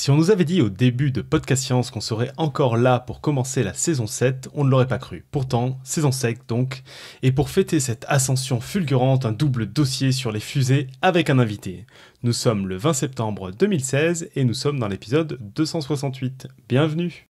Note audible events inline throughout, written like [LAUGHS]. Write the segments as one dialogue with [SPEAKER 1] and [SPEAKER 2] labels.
[SPEAKER 1] Si on nous avait dit au début de Podcast Science qu'on serait encore là pour commencer la saison 7, on ne l'aurait pas cru. Pourtant, saison 7 donc, et pour fêter cette ascension fulgurante, un double dossier sur les fusées avec un invité. Nous sommes le 20 septembre 2016 et nous sommes dans l'épisode 268. Bienvenue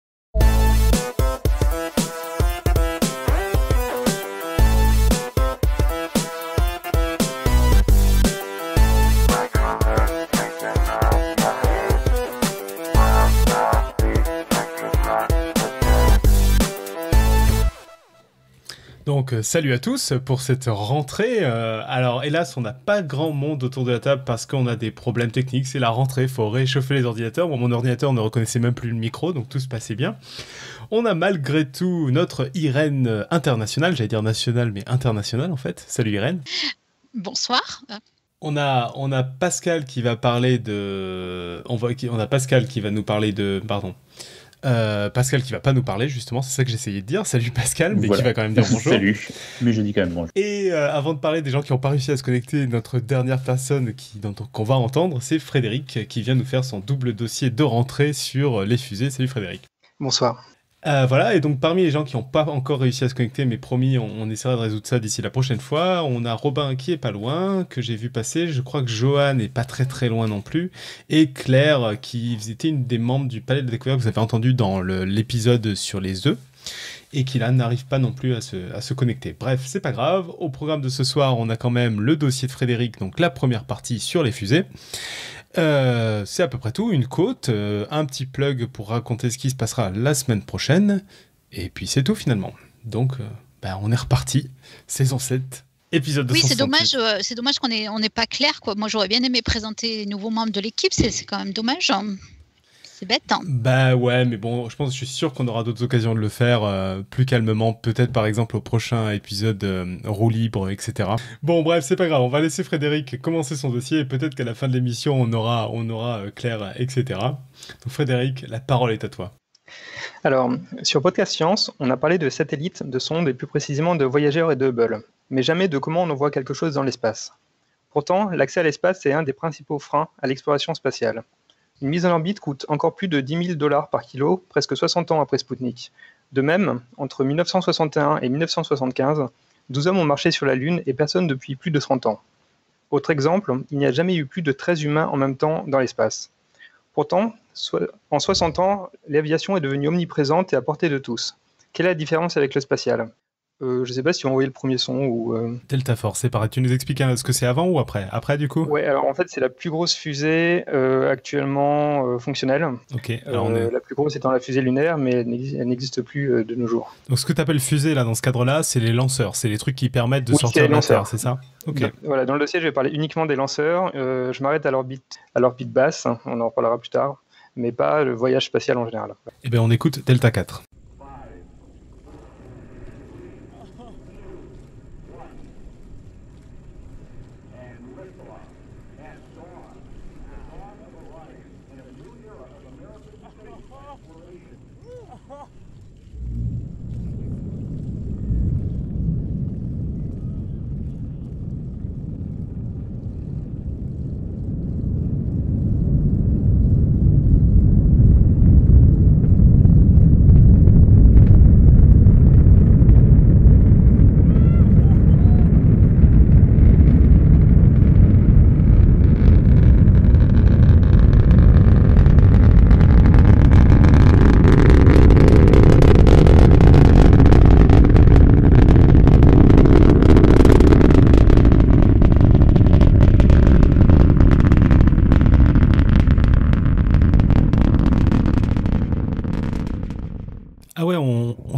[SPEAKER 1] Donc euh, salut à tous pour cette rentrée. Euh, alors hélas on n'a pas grand monde autour de la table parce qu'on a des problèmes techniques. C'est la rentrée, il faut réchauffer les ordinateurs. Bon, mon ordinateur ne reconnaissait même plus le micro, donc tout se passait bien. On a malgré tout notre Irène internationale, j'allais dire nationale mais internationale en fait. Salut Irène.
[SPEAKER 2] Bonsoir.
[SPEAKER 1] On a, on a Pascal qui va parler de... On, va, on a Pascal qui va nous parler de... Pardon. Euh, Pascal qui va pas nous parler justement, c'est ça que j'essayais de dire. Salut Pascal, mais qui va quand même dire bonjour. [LAUGHS]
[SPEAKER 3] Salut, mais je dis quand même bonjour.
[SPEAKER 1] Et euh, avant de parler des gens qui n'ont pas réussi à se connecter, notre dernière personne qui, qu'on va entendre, c'est Frédéric qui vient nous faire son double dossier de rentrée sur les fusées. Salut Frédéric.
[SPEAKER 4] Bonsoir.
[SPEAKER 1] Euh, voilà, et donc parmi les gens qui n'ont pas encore réussi à se connecter, mais promis, on, essaiera de résoudre ça d'ici la prochaine fois, on a Robin qui est pas loin, que j'ai vu passer, je crois que Johan est pas très très loin non plus, et Claire qui était une des membres du Palais de la Découverte que vous avez entendu dans l'épisode sur les œufs, et qui là n'arrive pas non plus à se, à se connecter. Bref, c'est pas grave, au programme de ce soir, on a quand même le dossier de Frédéric, donc la première partie sur les fusées. Euh, c'est à peu près tout, une côte, euh, un petit plug pour raconter ce qui se passera la semaine prochaine, et puis c'est tout finalement. Donc, euh, ben, on est reparti, saison 7, épisode 268.
[SPEAKER 2] Oui, c'est dommage, c'est dommage qu'on n'est on pas clair. Quoi. Moi, j'aurais bien aimé présenter les nouveaux membres de l'équipe, c'est quand même dommage. Hein. C'est bête. Hein.
[SPEAKER 1] Bah ouais, mais bon, je pense, je suis sûr qu'on aura d'autres occasions de le faire euh, plus calmement. Peut-être par exemple au prochain épisode euh, roue libre, etc. Bon, bref, c'est pas grave. On va laisser Frédéric commencer son dossier et peut-être qu'à la fin de l'émission, on aura, on aura euh, Claire, etc. Donc Frédéric, la parole est à toi.
[SPEAKER 4] Alors, sur Podcast Science, on a parlé de satellites, de sondes et plus précisément de voyageurs et de Hubble, mais jamais de comment on envoie quelque chose dans l'espace. Pourtant, l'accès à l'espace est un des principaux freins à l'exploration spatiale. Une mise en orbite coûte encore plus de 10 000 dollars par kilo, presque 60 ans après Sputnik. De même, entre 1961 et 1975, 12 hommes ont marché sur la Lune et personne depuis plus de 30 ans. Autre exemple, il n'y a jamais eu plus de 13 humains en même temps dans l'espace. Pourtant, en 60 ans, l'aviation est devenue omniprésente et à portée de tous. Quelle est la différence avec le spatial? Euh, je sais pas si on envoyé le premier son ou. Euh...
[SPEAKER 1] Delta Force, c'est pareil. Tu nous expliques ce que c'est avant ou après? Après, du coup?
[SPEAKER 4] Ouais, alors en fait, c'est la plus grosse fusée euh, actuellement euh, fonctionnelle.
[SPEAKER 1] Ok.
[SPEAKER 4] Alors on est... La plus grosse étant la fusée lunaire, mais elle n'existe plus de nos jours.
[SPEAKER 1] Donc, ce que tu appelles fusée, là, dans ce cadre-là, c'est les lanceurs. C'est les trucs qui permettent de sortir de la Terre, c'est ça?
[SPEAKER 4] Ok. Voilà, dans le dossier, je vais parler uniquement des lanceurs. je m'arrête à l'orbite basse, on en reparlera plus tard, mais pas le voyage spatial en général.
[SPEAKER 1] Eh bien, on écoute Delta 4.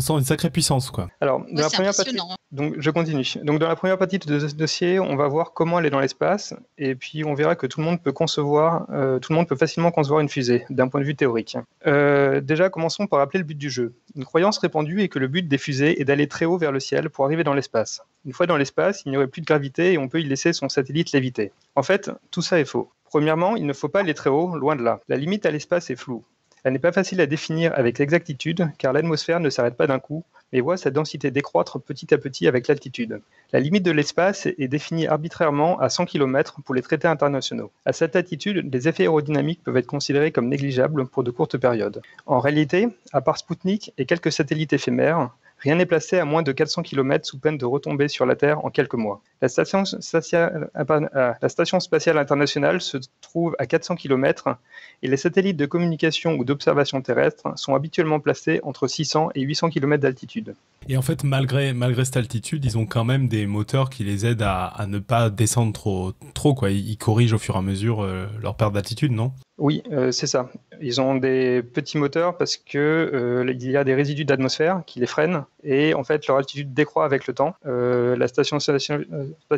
[SPEAKER 1] Sent une sacrée puissance, quoi.
[SPEAKER 4] Alors, dans la première partie, hein. donc je continue. Donc, dans la première partie de ce dossier, on va voir comment elle est dans l'espace, et puis on verra que tout le monde peut concevoir, euh, tout le monde peut facilement concevoir une fusée, d'un point de vue théorique. Euh, déjà, commençons par rappeler le but du jeu. Une croyance répandue est que le but des fusées est d'aller très haut vers le ciel pour arriver dans l'espace. Une fois dans l'espace, il n'y aurait plus de gravité et on peut y laisser son satellite léviter. En fait, tout ça est faux. Premièrement, il ne faut pas aller très haut, loin de là. La limite à l'espace est floue. Elle n'est pas facile à définir avec exactitude car l'atmosphère ne s'arrête pas d'un coup, mais voit sa densité décroître petit à petit avec l'altitude. La limite de l'espace est définie arbitrairement à 100 km pour les traités internationaux. À cette altitude, les effets aérodynamiques peuvent être considérés comme négligeables pour de courtes périodes. En réalité, à part Spoutnik et quelques satellites éphémères, Rien n'est placé à moins de 400 km sous peine de retomber sur la Terre en quelques mois. La station, spatiale, euh, spatiale internationale se trouve à 400 km et les satellites de communication ou d'observation terrestre sont habituellement placés entre 600 et 800 km d'altitude.
[SPEAKER 1] Et en fait, malgré, malgré cette altitude, ils ont quand même des moteurs qui les aident à, ne pas descendre trop, trop quoi. Ils, corrigent au fur et à mesure euh, leur perte d'altitude, non?
[SPEAKER 4] Oui, euh, c'est ça. Ils ont des petits moteurs parce que euh, il y a des résidus d'atmosphère qui les freinent et en fait leur altitude décroît avec le temps. Euh, la station spatiale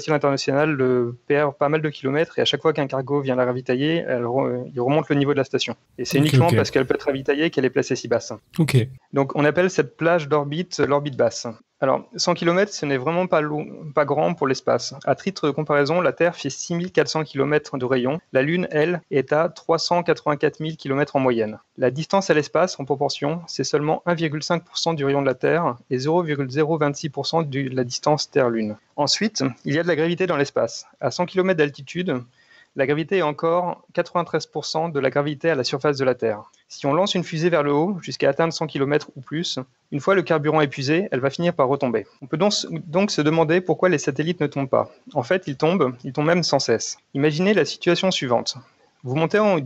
[SPEAKER 4] internationale perd pas mal de kilomètres et à chaque fois qu'un cargo vient la ravitailler, elle il remonte le niveau de la station. Et c'est uniquement parce qu'elle peut être ravitaillée qu'elle est placée si basse.
[SPEAKER 1] Ok.
[SPEAKER 4] Donc on appelle cette plage d'orbite l'orbite basse. Alors, 100 km, ce n'est vraiment pas, pas grand pour l'espace. À titre de comparaison, la Terre fait 6400 km de rayon. La Lune, elle, est à 384 000 km en moyenne. La distance à l'espace, en proportion, c'est seulement 1,5% du rayon de la Terre et 0,026% de la distance Terre-Lune. Ensuite, il y a de la gravité dans l'espace. À 100 km d'altitude, la gravité est encore 93% de la gravité à la surface de la Terre. Si on lance une fusée vers le haut, jusqu'à atteindre 100 km ou plus, une fois le carburant épuisé, elle va finir par retomber. On peut donc, se demander pourquoi les satellites ne tombent pas. En fait, ils tombent, ils tombent même sans cesse. Imaginez la situation suivante. Vous montez en,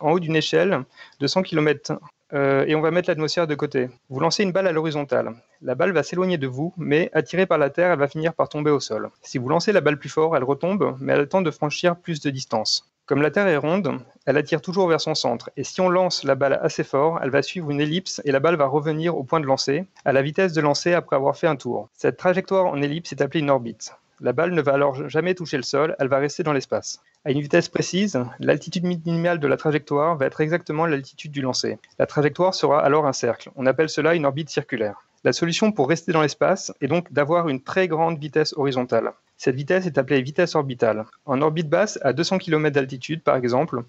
[SPEAKER 4] haut d'une échelle de 100 km euh, et on va mettre l'atmosphère de côté. Vous lancez une balle à l'horizontale. La balle va s'éloigner de vous, mais attirée par la Terre, elle va finir par tomber au sol. Si vous lancez la balle plus fort, elle retombe, mais elle a de franchir plus de distance. Comme la Terre est ronde, elle attire toujours vers son centre, et si on lance la balle assez fort, elle va suivre une ellipse et la balle va revenir au point de lancer, à la vitesse de lancer après avoir fait un tour. Cette trajectoire en ellipse est appelée une orbite. La balle ne va alors jamais toucher le sol, elle va rester dans l'espace. À une vitesse précise, l'altitude minimale de la trajectoire va être exactement l'altitude du lancer. La trajectoire sera alors un cercle. On appelle cela une orbite circulaire. La solution pour rester dans l'espace est donc d'avoir une très grande vitesse horizontale. Cette vitesse est appelée vitesse orbitale. En orbite basse, à 200 km d'altitude par exemple,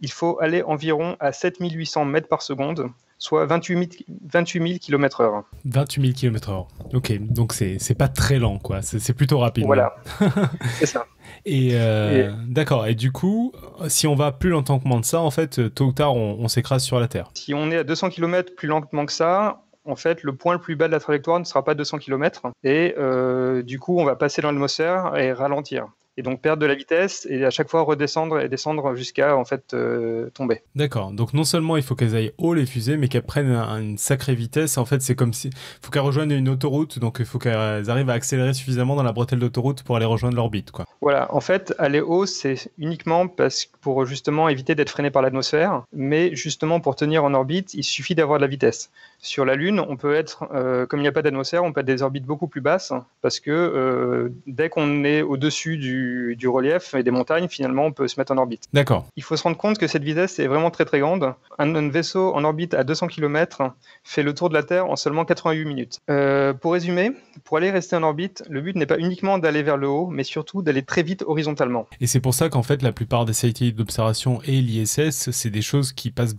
[SPEAKER 4] il faut aller environ à 7800 mètres par seconde, soit 28 000, km/h.
[SPEAKER 1] 28 000 km/h. Ok, donc c'est pas très lent, quoi. C'est plutôt rapide.
[SPEAKER 4] Voilà, [LAUGHS] c'est ça.
[SPEAKER 1] Euh, et, d'accord. Et du coup, si on va plus lentement que ça, en fait, tôt ou tard, on, s'écrase sur la Terre.
[SPEAKER 4] Si on est à 200 km plus lentement que ça, en fait, le point le plus bas de la trajectoire ne sera pas 200 km. Et euh, du coup, on va passer dans l'atmosphère et ralentir et donc perdre de la vitesse et à chaque fois redescendre et descendre jusqu'à en fait euh, tomber.
[SPEAKER 1] D'accord. Donc non seulement il faut qu'elles aillent haut les fusées, mais qu'elles prennent une sacrée vitesse. En fait, c'est comme si faut qu'elles rejoignent une autoroute, donc il faut qu'elles arrivent à accélérer suffisamment dans la bretelle d'autoroute pour aller rejoindre l'orbite, quoi.
[SPEAKER 4] Voilà. En fait, aller haut, c'est uniquement parce pour justement éviter d'être freiné par l'atmosphère, mais justement pour tenir en orbite, il suffit d'avoir de la vitesse. Sur la Lune, on peut être, euh, comme il n'y a pas d'atmosphère, on peut être des orbites beaucoup plus basses parce que euh, dès qu'on est au-dessus du, relief et des montagnes, finalement, on peut se mettre en orbite.
[SPEAKER 1] D'accord.
[SPEAKER 4] Il faut se rendre compte que cette vitesse est vraiment très très grande. Un, vaisseau en orbite à 200 km fait le tour de la Terre en seulement 88 minutes. Euh, pour résumer, pour aller rester en orbite, le but n'est pas uniquement d'aller vers le haut, mais surtout d'aller très vite horizontalement.
[SPEAKER 1] Et c'est pour ça qu'en fait, la plupart des satellites d'observation et l'ISS, c'est des choses qui passent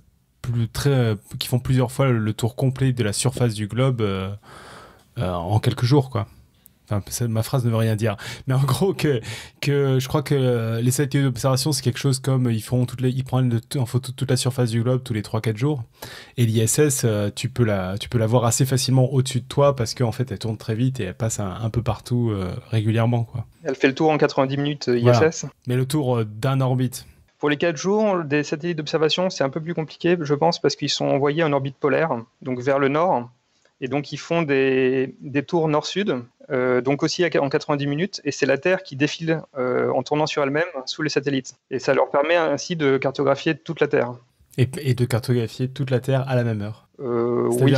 [SPEAKER 1] très, qui font plusieurs fois le tour complet de la surface du globe euh, euh, en quelques jours, quoi. Enfin, ma phrase ne veut rien dire. Mais en gros, que, que je crois que les satellites d'observation, c'est quelque chose comme ils, font toutes les, ils prennent en photo toute la surface du globe tous les 3-4 jours. Et l'ISS, euh, tu, peux la, tu peux la voir assez facilement au-dessus de toi parce qu'en fait, elle tourne très vite et elle passe un, peu partout régulièrement. Quoi.
[SPEAKER 4] Elle fait le tour en 90 minutes ISS.
[SPEAKER 1] Mais le tour d'un orbite.
[SPEAKER 4] Pour les 4 jours, des satellites d'observation, c'est un peu plus compliqué, je pense, parce qu'ils sont envoyés en orbite polaire, donc vers le nord. Et donc, ils font des, tours nord-sud, euh, donc aussi en 90 minutes. Et c'est la Terre qui défile euh, en tournant sur elle-même sous les satellites. Et ça leur permet ainsi de cartographier toute la Terre.
[SPEAKER 1] Et, de cartographier toute la Terre à la même heure.
[SPEAKER 4] Euh, oui,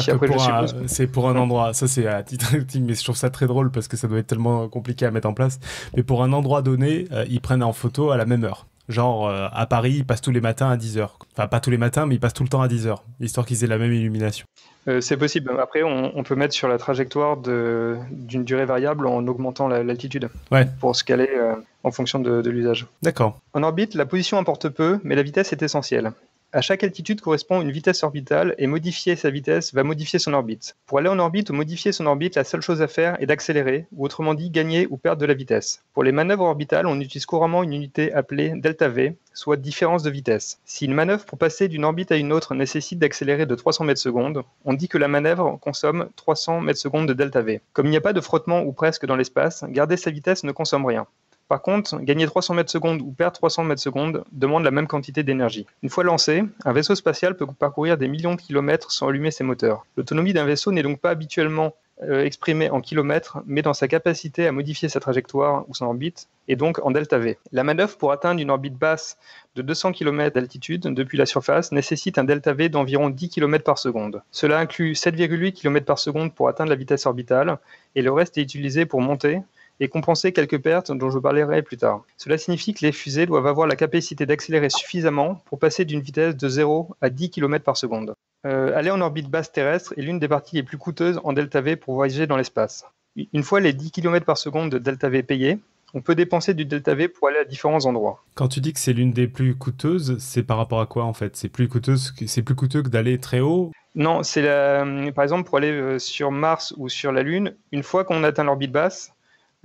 [SPEAKER 1] c'est pour un endroit, ça c'est à titre mais je trouve ça très drôle parce que ça doit être tellement compliqué à mettre en place. Mais pour un endroit donné, ils prennent en photo à la même heure. Genre, euh, à Paris, ils passent tous les matins à 10h. Enfin, pas tous les matins, mais ils passent tout le temps à 10h, histoire qu'ils aient la même illumination.
[SPEAKER 4] Euh, c'est possible. Après, on, peut mettre sur la trajectoire d'une durée variable en augmentant l'altitude.
[SPEAKER 1] Ouais.
[SPEAKER 4] Pour se caler euh, en fonction de, de l'usage.
[SPEAKER 1] D'accord.
[SPEAKER 4] En orbite, la position importe peu, mais la vitesse est essentielle. À chaque altitude correspond une vitesse orbitale et modifier sa vitesse va modifier son orbite. Pour aller en orbite ou modifier son orbite, la seule chose à faire est d'accélérer, ou autrement dit gagner ou perdre de la vitesse. Pour les manœuvres orbitales, on utilise couramment une unité appelée delta V, soit différence de vitesse. Si une manœuvre pour passer d'une orbite à une autre nécessite d'accélérer de 300 mètres secondes, on dit que la manœuvre consomme 300 mètres secondes de delta V. Comme il n'y a pas de frottement ou presque dans l'espace, garder sa vitesse ne consomme rien. Par contre, gagner 300 mètres secondes ou perdre 300 mètres secondes demande la même quantité d'énergie. Une fois lancé, un vaisseau spatial peut parcourir des millions de kilomètres sans allumer ses moteurs. L'autonomie d'un vaisseau n'est donc pas habituellement euh, exprimée en kilomètres, mais dans sa capacité à modifier sa trajectoire ou son orbite, et donc en delta V. La manœuvre pour atteindre une orbite basse de 200 km d'altitude depuis la surface nécessite un delta V d'environ 10 km par seconde. Cela inclut 7,8 km par seconde pour atteindre la vitesse orbitale, et le reste est utilisé pour monter, et compenser quelques pertes dont je parlerai plus tard. Cela signifie que les fusées doivent avoir la capacité d'accélérer suffisamment pour passer d'une vitesse de 0 à 10 km par seconde. Euh, aller en orbite basse terrestre est l'une des parties les plus coûteuses en delta V pour voyager dans l'espace. Une fois les 10 km par seconde de delta V payés, on peut dépenser du delta V pour aller à différents endroits.
[SPEAKER 1] Quand tu dis que c'est l'une des plus coûteuses, c'est par rapport à quoi en fait? C'est plus c'est plus coûteux que d'aller très haut?
[SPEAKER 4] Non, c'est par exemple pour aller euh, sur Mars ou sur la Lune, une fois qu'on atteint l'orbite basse,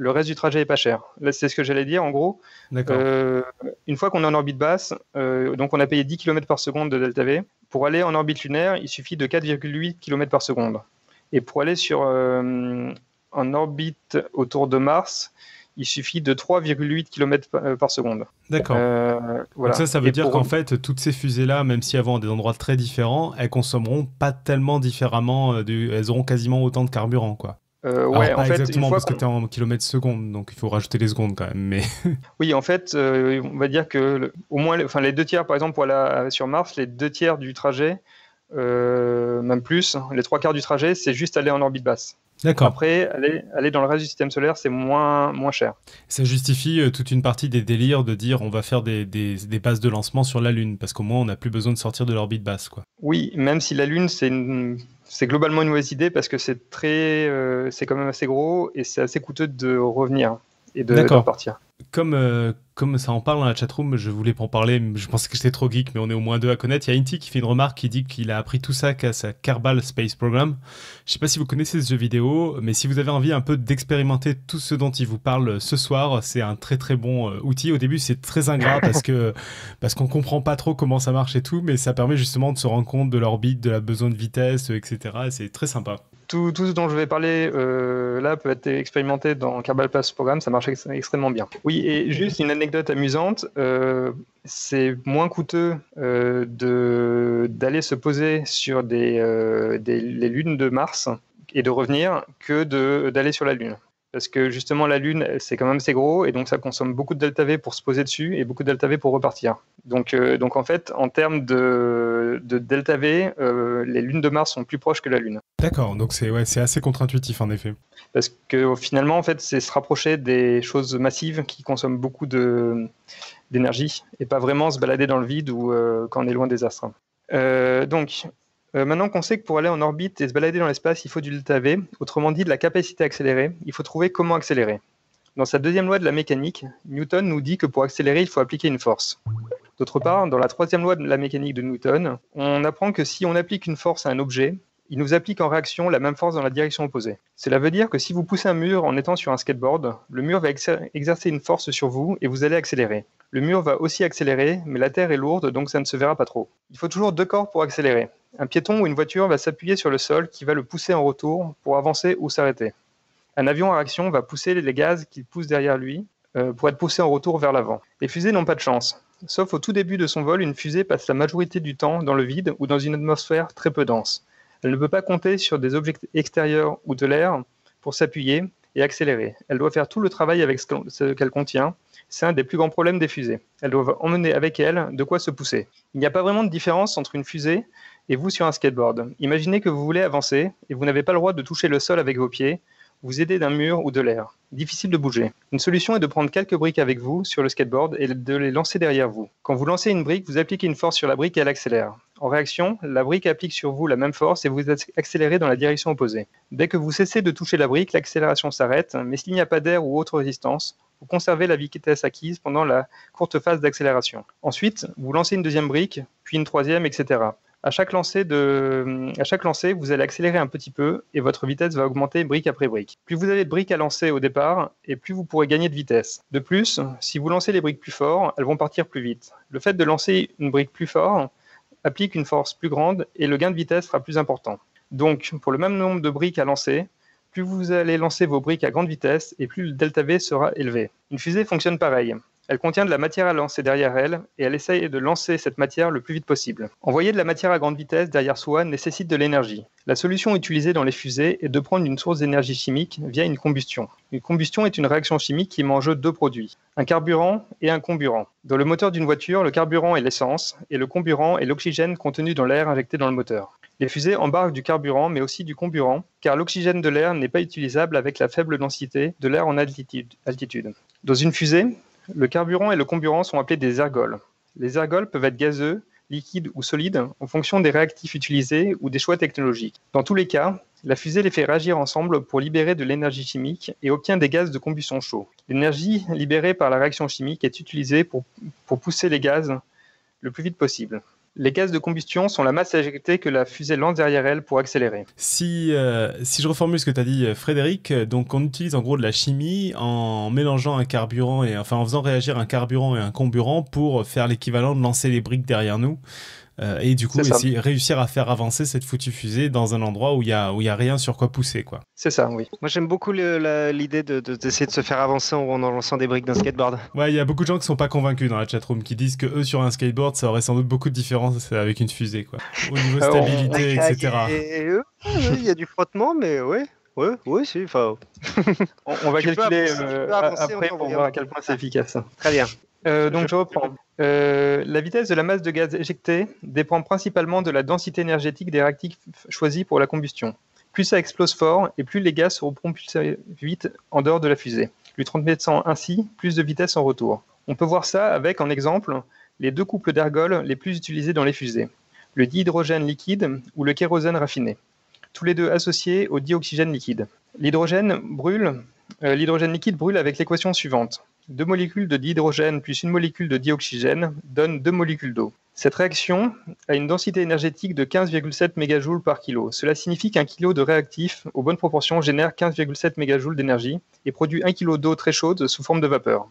[SPEAKER 4] le reste du trajet est pas cher. Là, c'est ce que j'allais dire. En gros, euh, une fois qu'on est en orbite basse, euh, donc on a payé 10 km par seconde de delta V. Pour aller en orbite lunaire, il suffit de 4,8 km par seconde. Et pour aller sur euh, en orbite autour de Mars, il suffit de 3,8 km par seconde.
[SPEAKER 1] D'accord. Donc ça, ça veut dire qu'en fait, toutes ces fusées-là, même si elles vont à des endroits très différents, elles consommeront pas tellement différemment, elles auront quasiment autant de carburant, quoi.
[SPEAKER 4] Euh, ouais,
[SPEAKER 1] en fait, exactement parce que tu es en kilomètres secondes, donc il faut rajouter les secondes quand même. Mais [LAUGHS]
[SPEAKER 4] oui, en fait, euh, on va dire que au moins, enfin les deux tiers, par exemple, pour aller sur Mars, les deux tiers du trajet, euh, même plus, les trois quarts du trajet, c'est juste aller en orbite basse.
[SPEAKER 1] D'accord.
[SPEAKER 4] Après, aller, aller dans le reste du système solaire, c'est moins, moins cher.
[SPEAKER 1] Ça justifie toute une partie des délires de dire on va faire des, des, des bases de lancement sur la Lune, parce qu'au moins on n'a plus besoin de sortir de l'orbite basse. Quoi.
[SPEAKER 4] Oui, même si la Lune, c'est une c'est globalement une mauvaise idée parce que c'est très, euh, c'est quand même assez gros et c'est assez coûteux de revenir et de, partir.
[SPEAKER 1] Comme, euh, comme ça en parle dans la chatroom, je voulais pas en parler, je pensais que j'étais trop geek, mais on est au moins deux à connaître. Il y a Inti qui fait une remarque qui dit qu'il a appris tout ça qu'à sa Kerbal Space Program. Je sais pas si vous connaissez ce jeu vidéo, mais si vous avez envie un peu d'expérimenter tout ce dont il vous parle ce soir, c'est un très très bon euh, outil. Au début, c'est très ingrat [LAUGHS] parce que parce qu'on comprend pas trop comment ça marche et tout, mais ça permet justement de se rendre compte de l'orbite, de la besoin de vitesse, etc. C'est très sympa
[SPEAKER 4] tout, ce dont je vais parler euh, là peut être expérimenté dans Kerbal Pass Programme, ça marche extrêmement bien. Oui, et juste une anecdote amusante, euh, c'est moins coûteux euh, d'aller se poser sur les lunes de Mars et de revenir que d'aller sur la Lune parce que justement la Lune, c'est quand même assez gros, et donc ça consomme beaucoup de delta V pour se poser dessus et beaucoup de delta V pour repartir. Donc, euh, donc en fait, en termes de, de delta V, euh, les lunes de Mars sont plus proches que la Lune.
[SPEAKER 1] D'accord, donc c'est ouais, assez contre-intuitif en effet.
[SPEAKER 4] Parce que finalement, en fait, c'est se rapprocher des choses massives qui consomment beaucoup d'énergie, et pas vraiment se balader dans le vide ou euh, quand on est loin des astres. donc, euh, maintenant qu'on sait que pour aller en orbite et se balader dans l'espace, il faut du delta V, autrement dit de la capacité à accélérer, il faut trouver comment accélérer. Dans sa deuxième loi de la mécanique, Newton nous dit que pour accélérer, il faut appliquer une force. D'autre part, dans la troisième loi de la mécanique de Newton, on apprend que si on applique une force à un objet, il nous applique en réaction la même force dans la direction opposée. Cela veut dire que si vous poussez un mur en étant sur un skateboard, le mur va exercer une force sur vous et vous allez accélérer. Le mur va aussi accélérer, mais la terre est lourde donc ça ne se verra pas trop. Il faut toujours deux corps pour accélérer. Un piéton ou une voiture va s'appuyer sur le sol qui va le pousser en retour pour avancer ou s'arrêter. Un avion en réaction va pousser les gaz qu'il pousse derrière lui euh, pour être poussé en retour vers l'avant. Les fusées n'ont pas de chance. Sauf au tout début de son vol, une fusée passe la majorité du temps dans le vide ou dans une atmosphère très peu dense. Elle ne peut pas compter sur des objets extérieurs ou de l'air pour s'appuyer et accélérer. Elle doit faire tout le travail avec ce qu'elle contient. C'est un des plus grands problèmes des fusées. Elles doivent emmener avec elles de quoi se pousser. Il n'y a pas vraiment de différence entre une fusée et vous sur un skateboard. Imaginez que vous voulez avancer et vous n'avez pas le droit de toucher le sol avec vos pieds, vous aidez d'un mur ou de l'air. Difficile de bouger. Une solution est de prendre quelques briques avec vous sur le skateboard et de les lancer derrière vous. Quand vous lancez une brique, vous appliquez une force sur la brique et elle accélère. En réaction, la brique applique sur vous la même force et vous accélérez dans la direction opposée. Dès que vous cessez de toucher la brique, l'accélération s'arrête, mais s'il n'y a pas d'air ou autre résistance, vous conservez la vitesse acquise pendant la courte phase d'accélération. Ensuite, vous lancez une deuxième brique, puis une troisième, etc. À chaque, lancer chaque lancer, vous allez accélérer un petit peu et votre vitesse va augmenter brique après brique. Plus vous avez de briques à lancer au départ, et plus vous pourrez gagner de vitesse. De plus, si vous lancez les briques plus fort, elles vont partir plus vite. Le fait de lancer une brique plus fort applique une force plus grande et le gain de vitesse sera plus important. Donc, pour le même nombre de briques à lancer, plus vous allez lancer vos briques à grande vitesse et plus le delta V sera élevé. Une fusée fonctionne pareil. Elle contient de la matière à lancer derrière elle et elle essaye de lancer cette matière le plus vite possible. Envoyer de la matière à grande vitesse derrière soi nécessite de l'énergie. La solution utilisée dans les fusées est de prendre une source d'énergie chimique via une combustion. Une combustion est une réaction chimique qui met en jeu deux produits, un carburant et un comburant. Dans le moteur d'une voiture, le carburant est l'essence et le comburant est l'oxygène contenu dans l'air injecté dans le moteur. Les fusées embarquent du carburant mais aussi du comburant car l'oxygène de l'air n'est pas utilisable avec la faible densité de l'air en altitude. Dans une fusée, le carburant et le comburant sont appelés des ergols. Les ergols peuvent être gazeux, liquides ou solides en fonction des réactifs utilisés ou des choix technologiques. Dans tous les cas, la fusée les fait réagir ensemble pour libérer de l'énergie chimique et obtient des gaz de combustion chauds. L'énergie libérée par la réaction chimique est utilisée pour pousser les gaz le plus vite possible. Les gaz de combustion sont la masse éjectée que la fusée lance derrière elle pour accélérer.
[SPEAKER 1] Si, euh, si je reformule ce que tu as dit, euh, Frédéric, euh, donc on utilise en gros de la chimie en mélangeant un carburant et enfin en faisant réagir un carburant et un comburant pour faire l'équivalent de lancer les briques derrière nous. Euh, et du coup, essayer, réussir à faire avancer cette foutue fusée dans un endroit où il n'y a, où y a rien sur quoi pousser. quoi.
[SPEAKER 4] C'est ça, oui.
[SPEAKER 3] Moi, j'aime beaucoup l'idée d'essayer de, de, se faire avancer en, en lançant des briques d'un skateboard.
[SPEAKER 1] Ouais, il y a beaucoup de gens qui sont pas convacus dans la chatroom, qui disent que eux, sur un skateboard, ça aurait sans doute beaucoup de différence avec une fusée, quoi. Au niveau [LAUGHS] ah, stabilité, etc.
[SPEAKER 3] Il y a du frottement, mais ouais. Ouais, ouais, si. Enfin...
[SPEAKER 4] on, va calculer euh, après pour voir à quel point c'est efficace.
[SPEAKER 3] Très bien.
[SPEAKER 4] Euh, donc je reprends. Euh, la vitesse de la masse de gaz éjectée dépend principalement de la densité énergétique des réactifs choisis pour la combustion. Plus ça explose fort et plus les gaz seront propulsés vite en dehors de la fusée, lui transmettant ainsi plus de vitesse en retour. On peut voir ça avec, en exemple, les deux couples d'ergols les plus utilisés dans les fusées, le dihydrogène liquide ou le kérosène raffiné, tous les deux associés au dioxygène liquide. L'hydrogène brûle, euh, l'hydrogène liquide brûle avec l'équation suivante deux molécules de dihydrogène plus une molécule de dioxygène donnent deux molécules d'eau. Cette réaction a une densité énergétique de 15,7 MJ par kilo. Cela signifie qu'un kilo de réactif aux bonnes proportions génère 15,7 MJ d'énergie et produit un kilo d'eau très chaude sous forme de vapeur.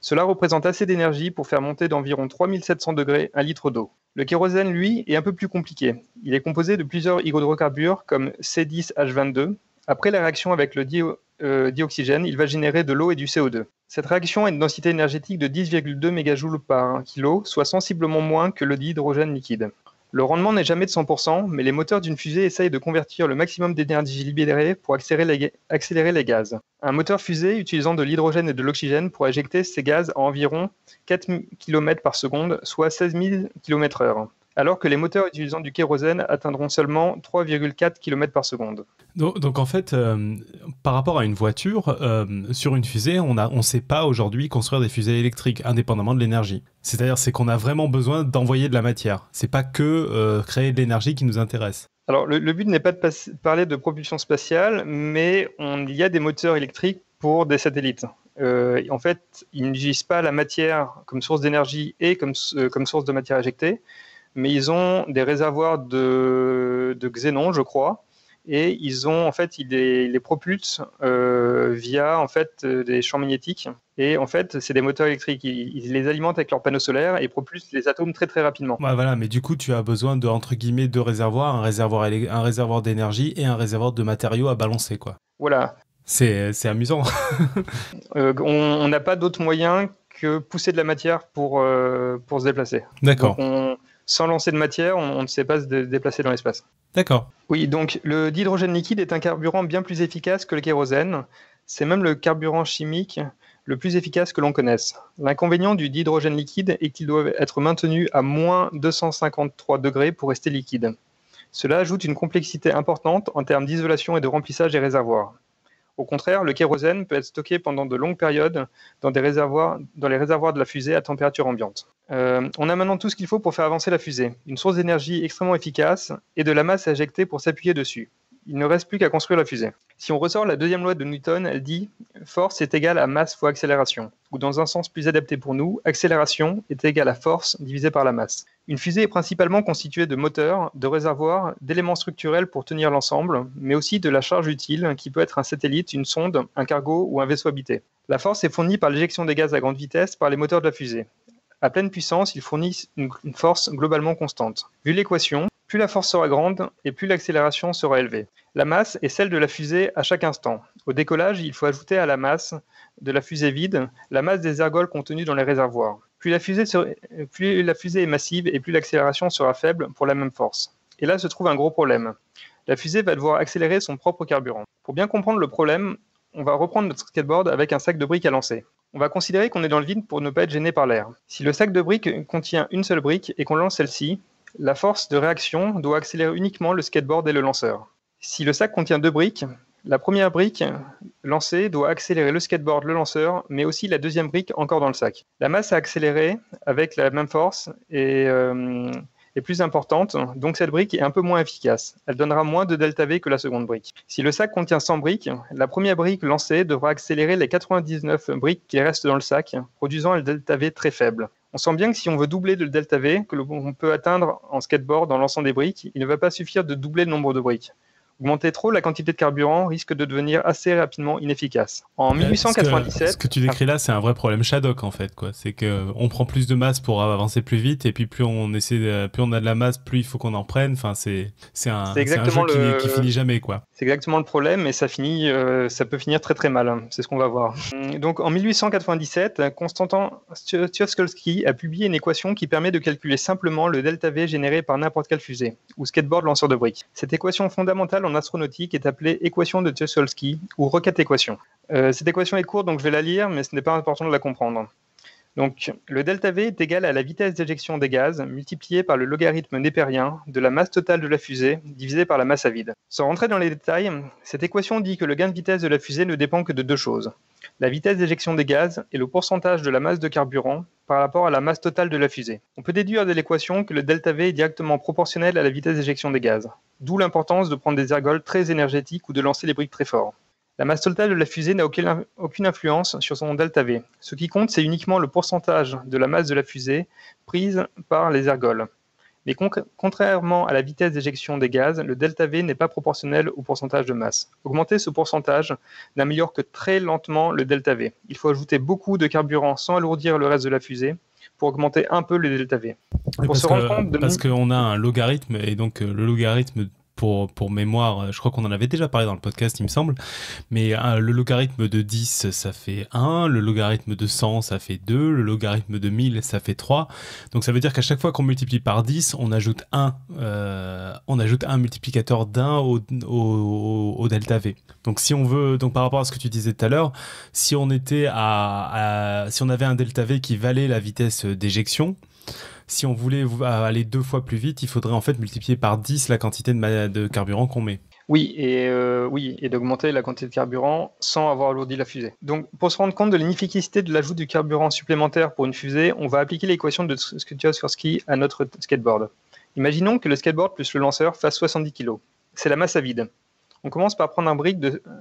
[SPEAKER 4] Cela représente assez d'énergie pour faire monter d'environ 3700 degrés un litre d'eau. Le kérosène, lui, est un peu plus compliqué. Il est composé de plusieurs hydrocarbures comme C10H22. Après la réaction avec le euh, dioxygène, il va générer de l'eau et du CO2. Cette réaction a une densité énergétique de 10,2 MJ par kilo, soit sensiblement moins que le dihydrogène liquide. Le rendement n'est jamais de 100%, mais les moteurs d'une fusée essayent de convertir le maximum d'énergie libérée pour accélérer les, gaz. Un moteur fusée utilisant de l'hydrogène et de l'oxygène pour éjecter ces gaz à environ 4 km par seconde, soit 16 000 km/h alors que les moteurs utilisant du kérosène atteindront seulement 3,4 km par seconde.
[SPEAKER 1] Donc, en fait, euh, par rapport à une voiture, euh, sur une fusée, on ne on sait pas aujourd'hui construire des fusées électriques indépendamment de l'énergie. C'est-à-dire c'est qu'on a vraiment besoin d'envoyer de la matière. C'est pas que euh, créer de l'énergie qui nous intéresse.
[SPEAKER 4] Alors le, but n'est pas de parler de propulsion spatiale, mais il y a des moteurs électriques pour des satellites. en fait, ils n'utilisent pas la matière comme source d'énergie et comme, comme source de matière éjectée, mais ils ont des réservoirs de, de xénon, je crois, et ils ont en fait ils les, propulsent euh, via en fait des champs magnétiques et en fait c'est des moteurs électriques ils, les alimentent avec leurs panneaux solaires et propulsent les atomes très très rapidement.
[SPEAKER 1] voilà, mais du coup tu as besoin de entre guillemets deux réservoirs, un réservoir un réservoir d'énergie et un réservoir de matériaux à balancer quoi.
[SPEAKER 4] Voilà.
[SPEAKER 1] C'est amusant. [LAUGHS]
[SPEAKER 4] Euh, on n'a pas d'autre moyen que pousser de la matière pour, euh, pour se déplacer.
[SPEAKER 1] D'accord
[SPEAKER 4] sans lancer de matière, on, ne sait pas se déplacer dans l'espace.
[SPEAKER 1] D'accord.
[SPEAKER 4] Oui, donc le dihydrogène liquide est un carburant bien plus efficace que le kérosène. C'est même le carburant chimique le plus efficace que l'on connaisse. L'inconvénient du dihydrogène liquide est qu'il doit être maintenu à moins 253 degrés pour rester liquide. Cela ajoute une complexité importante en termes d'isolation et de remplissage des réservoirs. Au contraire, le kérosène peut être stocké pendant de longues périodes dans, les réservoirs de la fusée à température ambiante. Euh, on a maintenant tout ce qu'il faut pour faire avancer la fusée. Une source d'énergie extrêmement efficace et de la masse à éjecter pour s'appuyer dessus. Il ne reste plus qu'à construire la fusée. Si on ressort la deuxième loi de Newton, elle dit force est égale à masse fois accélération. Ou dans un sens plus adapté pour nous, accélération est égale à force divisée par la masse. Une fusée est principalement constituée de moteurs, de réservoirs, d'éléments structurels pour tenir l'ensemble, mais aussi de la charge utile qui peut être un satellite, une sonde, un cargo ou un vaisseau habité. La force est fournie par l'éjection des gaz à grande vitesse par les moteurs de la fusée. À pleine puissance, ils fournissent une force globalement constante. Vu l'équation, plus la force sera grande et plus l'accélération sera élevée. La masse est celle de la fusée à chaque instant. Au décollage, il faut ajouter à la masse de la fusée vide la masse des ergols contenus dans les réservoirs. Plus la fusée, est massive et plus l'accélération sera faible pour la même force. Et là se trouve un gros problème. La fusée va devoir accélérer son propre carburant. Pour bien comprendre le problème, on va reprendre notre skateboard avec un sac de briques à lancer. On va considérer qu'on est dans le vide pour ne pas être gêné par l'air. Si le sac de briques contient une seule brique et qu'on lance celle-ci, la force de réaction doit accélérer uniquement le skateboard et le lanceur. Si le sac contient deux briques, la première brique lancée doit accélérer le skateboard, le lanceur, mais aussi la deuxième brique encore dans le sac. La masse à accélérer avec la même force et euh, est plus importante, donc cette brique est un peu moins efficace. Elle donnera moins de delta V que la seconde brique. Si le sac contient 100 briques, la première brique lancée devra accélérer les 99 briques qui restent dans le sac, produisant un delta V très faible. On sent bien que si on veut doubler le delta V, que l'on peut atteindre en skateboard en lançant des briques, il ne va pas suffire de doubler le nombre de briques. Augmenter trop la quantité de carburant risque de devenir assez rapidement inefficace. En 1897,
[SPEAKER 1] ce que, tu décris là, c'est un vrai problème Shadok en fait. Quoi. C'est que on prend plus de masse pour avancer plus vite, et puis plus on essaie, plus on a de la masse, plus il faut qu'on en prenne. Enfin, c'est c'est un, exactement un jeu qui, finit jamais quoi.
[SPEAKER 4] C'est exactement le problème, et ça finit, euh, ça peut finir très très mal. Hein. C'est ce qu'on va voir. Donc en 1897, Konstantin Tsiolkovsky a publié une équation qui permet de calculer simplement le delta V généré par n'importe quelle fusée ou skateboard lanceur de briques. Cette équation fondamentale en astronautique est appelée équation de Tucholsky ou requête équation. Euh, cette équation est courte, donc je vais la lire, mais ce n'est pas important de la comprendre. Donc, le delta V est égal à la vitesse d'éjection des gaz multipliée par le logarithme népérien de la masse totale de la fusée divisé par la masse à vide. Sans rentrer dans les détails, cette équation dit que le gain de vitesse de la fusée ne dépend que de deux choses la vitesse d'éjection des gaz et le pourcentage de la masse de carburant par rapport à la masse totale de la fusée. On peut déduire de l'équation que le delta V est directement proportionnel à la vitesse d'éjection des gaz, d'où l'importance de prendre des ergols très énergétiques ou de lancer les briques très fort. La masse totale de la fusée n'a aucune, influence sur son delta V. Ce qui compte, c'est uniquement le pourcentage de la masse de la fusée prise par les ergols. Mais contrairement à la vitesse d'éjection des gaz, le delta V n'est pas proportionnel au pourcentage de masse. Augmenter ce pourcentage n'améliore que très lentement le delta V. Il faut ajouter beaucoup de carburant sans alourdir le reste de la fusée pour augmenter un peu le delta V.
[SPEAKER 1] Pour parce se rendre compte de... Parce qu'on a un logarithme, et donc euh, le logarithme pour, mémoire, euh, je crois qu'on en avait déjà parlé dans le podcast, il me semble, mais euh, le logarithme de 10, ça fait 1, le logarithme de 100, ça fait 2, le logarithme de 1000, ça fait 3. Donc ça veut dire qu'à chaque fois qu'on multiplie par 10, on ajoute 1, euh, on ajoute un multiplicateur d'un au, delta V. Donc si on veut, donc par rapport à ce que tu disais tout à l'heure, si on était à, si on avait un delta V qui valait la vitesse d'éjection, si on voulait aller deux fois plus vite, il faudrait en fait multiplier par 10 la quantité de, carburant qu'on met.
[SPEAKER 4] Oui, et, euh, oui, et d'augmenter la quantité de carburant sans avoir alourdi la fusée. Donc, pour se rendre compte de l'inefficacité de l'ajout du carburant supplémentaire pour une fusée, on va appliquer l'équation de Ski à notre skateboard. Imaginons que le skateboard plus le lanceur fasse 70 kg. C'est la masse à vide. On commence par prendre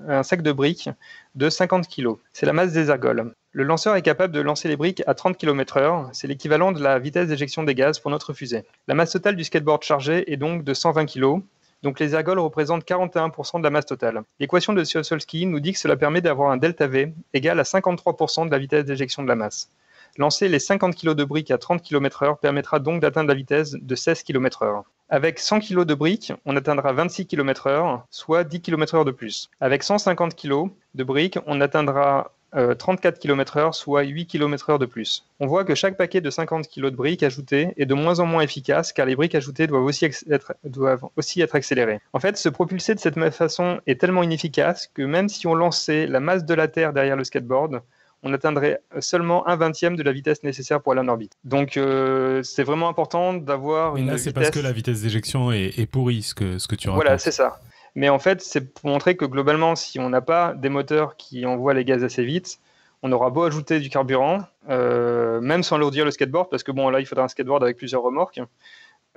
[SPEAKER 4] un sac de briques de 50 kg. C'est la masse des ergols. Le lanceur est capable de lancer les briques à 30 km/h, c'est l'équivalent de la vitesse d'éjection des gaz pour notre fusée. La masse totale du skateboard chargé est donc de 120 kg, donc les ergols représentent 41% de la masse totale. L'équation de Tsiolkovsky nous dit que cela permet d'avoir un delta V égal à 53% de la vitesse d'éjection de la masse. Lancer les 50 kg de briques à 30 km/h permettra donc d'atteindre la vitesse de 16 km/h. Avec 100 kg de briques, on atteindra 26 km/h, soit 10 km/h de plus. Avec 150 kg de briques, on atteindra 34 km/h, soit 8 km/h de plus. On voit que chaque paquet de 50 kg de briques ajoutées est de moins en moins efficace car les briques ajoutées doivent aussi être, doivent aussi être accélérées. En fait, se propulser de cette façon est tellement inefficace que même si on lançait la masse de la Terre derrière le skateboard, on atteindrait seulement un vingtième de la vitesse nécessaire pour aller en orbite. Donc euh, c'est vraiment important d'avoir une.
[SPEAKER 1] Là, c'est parce que la vitesse d'éjection est, pourrie, ce que, ce que tu racontes.
[SPEAKER 4] Voilà, c'est ça. Mais en fait, c'est pour montrer que globalement, si on n'a pas des moteurs qui envoient les gaz assez vite, on aura beau ajouter du carburant, euh, même sans lourdir le skateboard, parce que bon, là, il faudra un skateboard avec plusieurs remorques.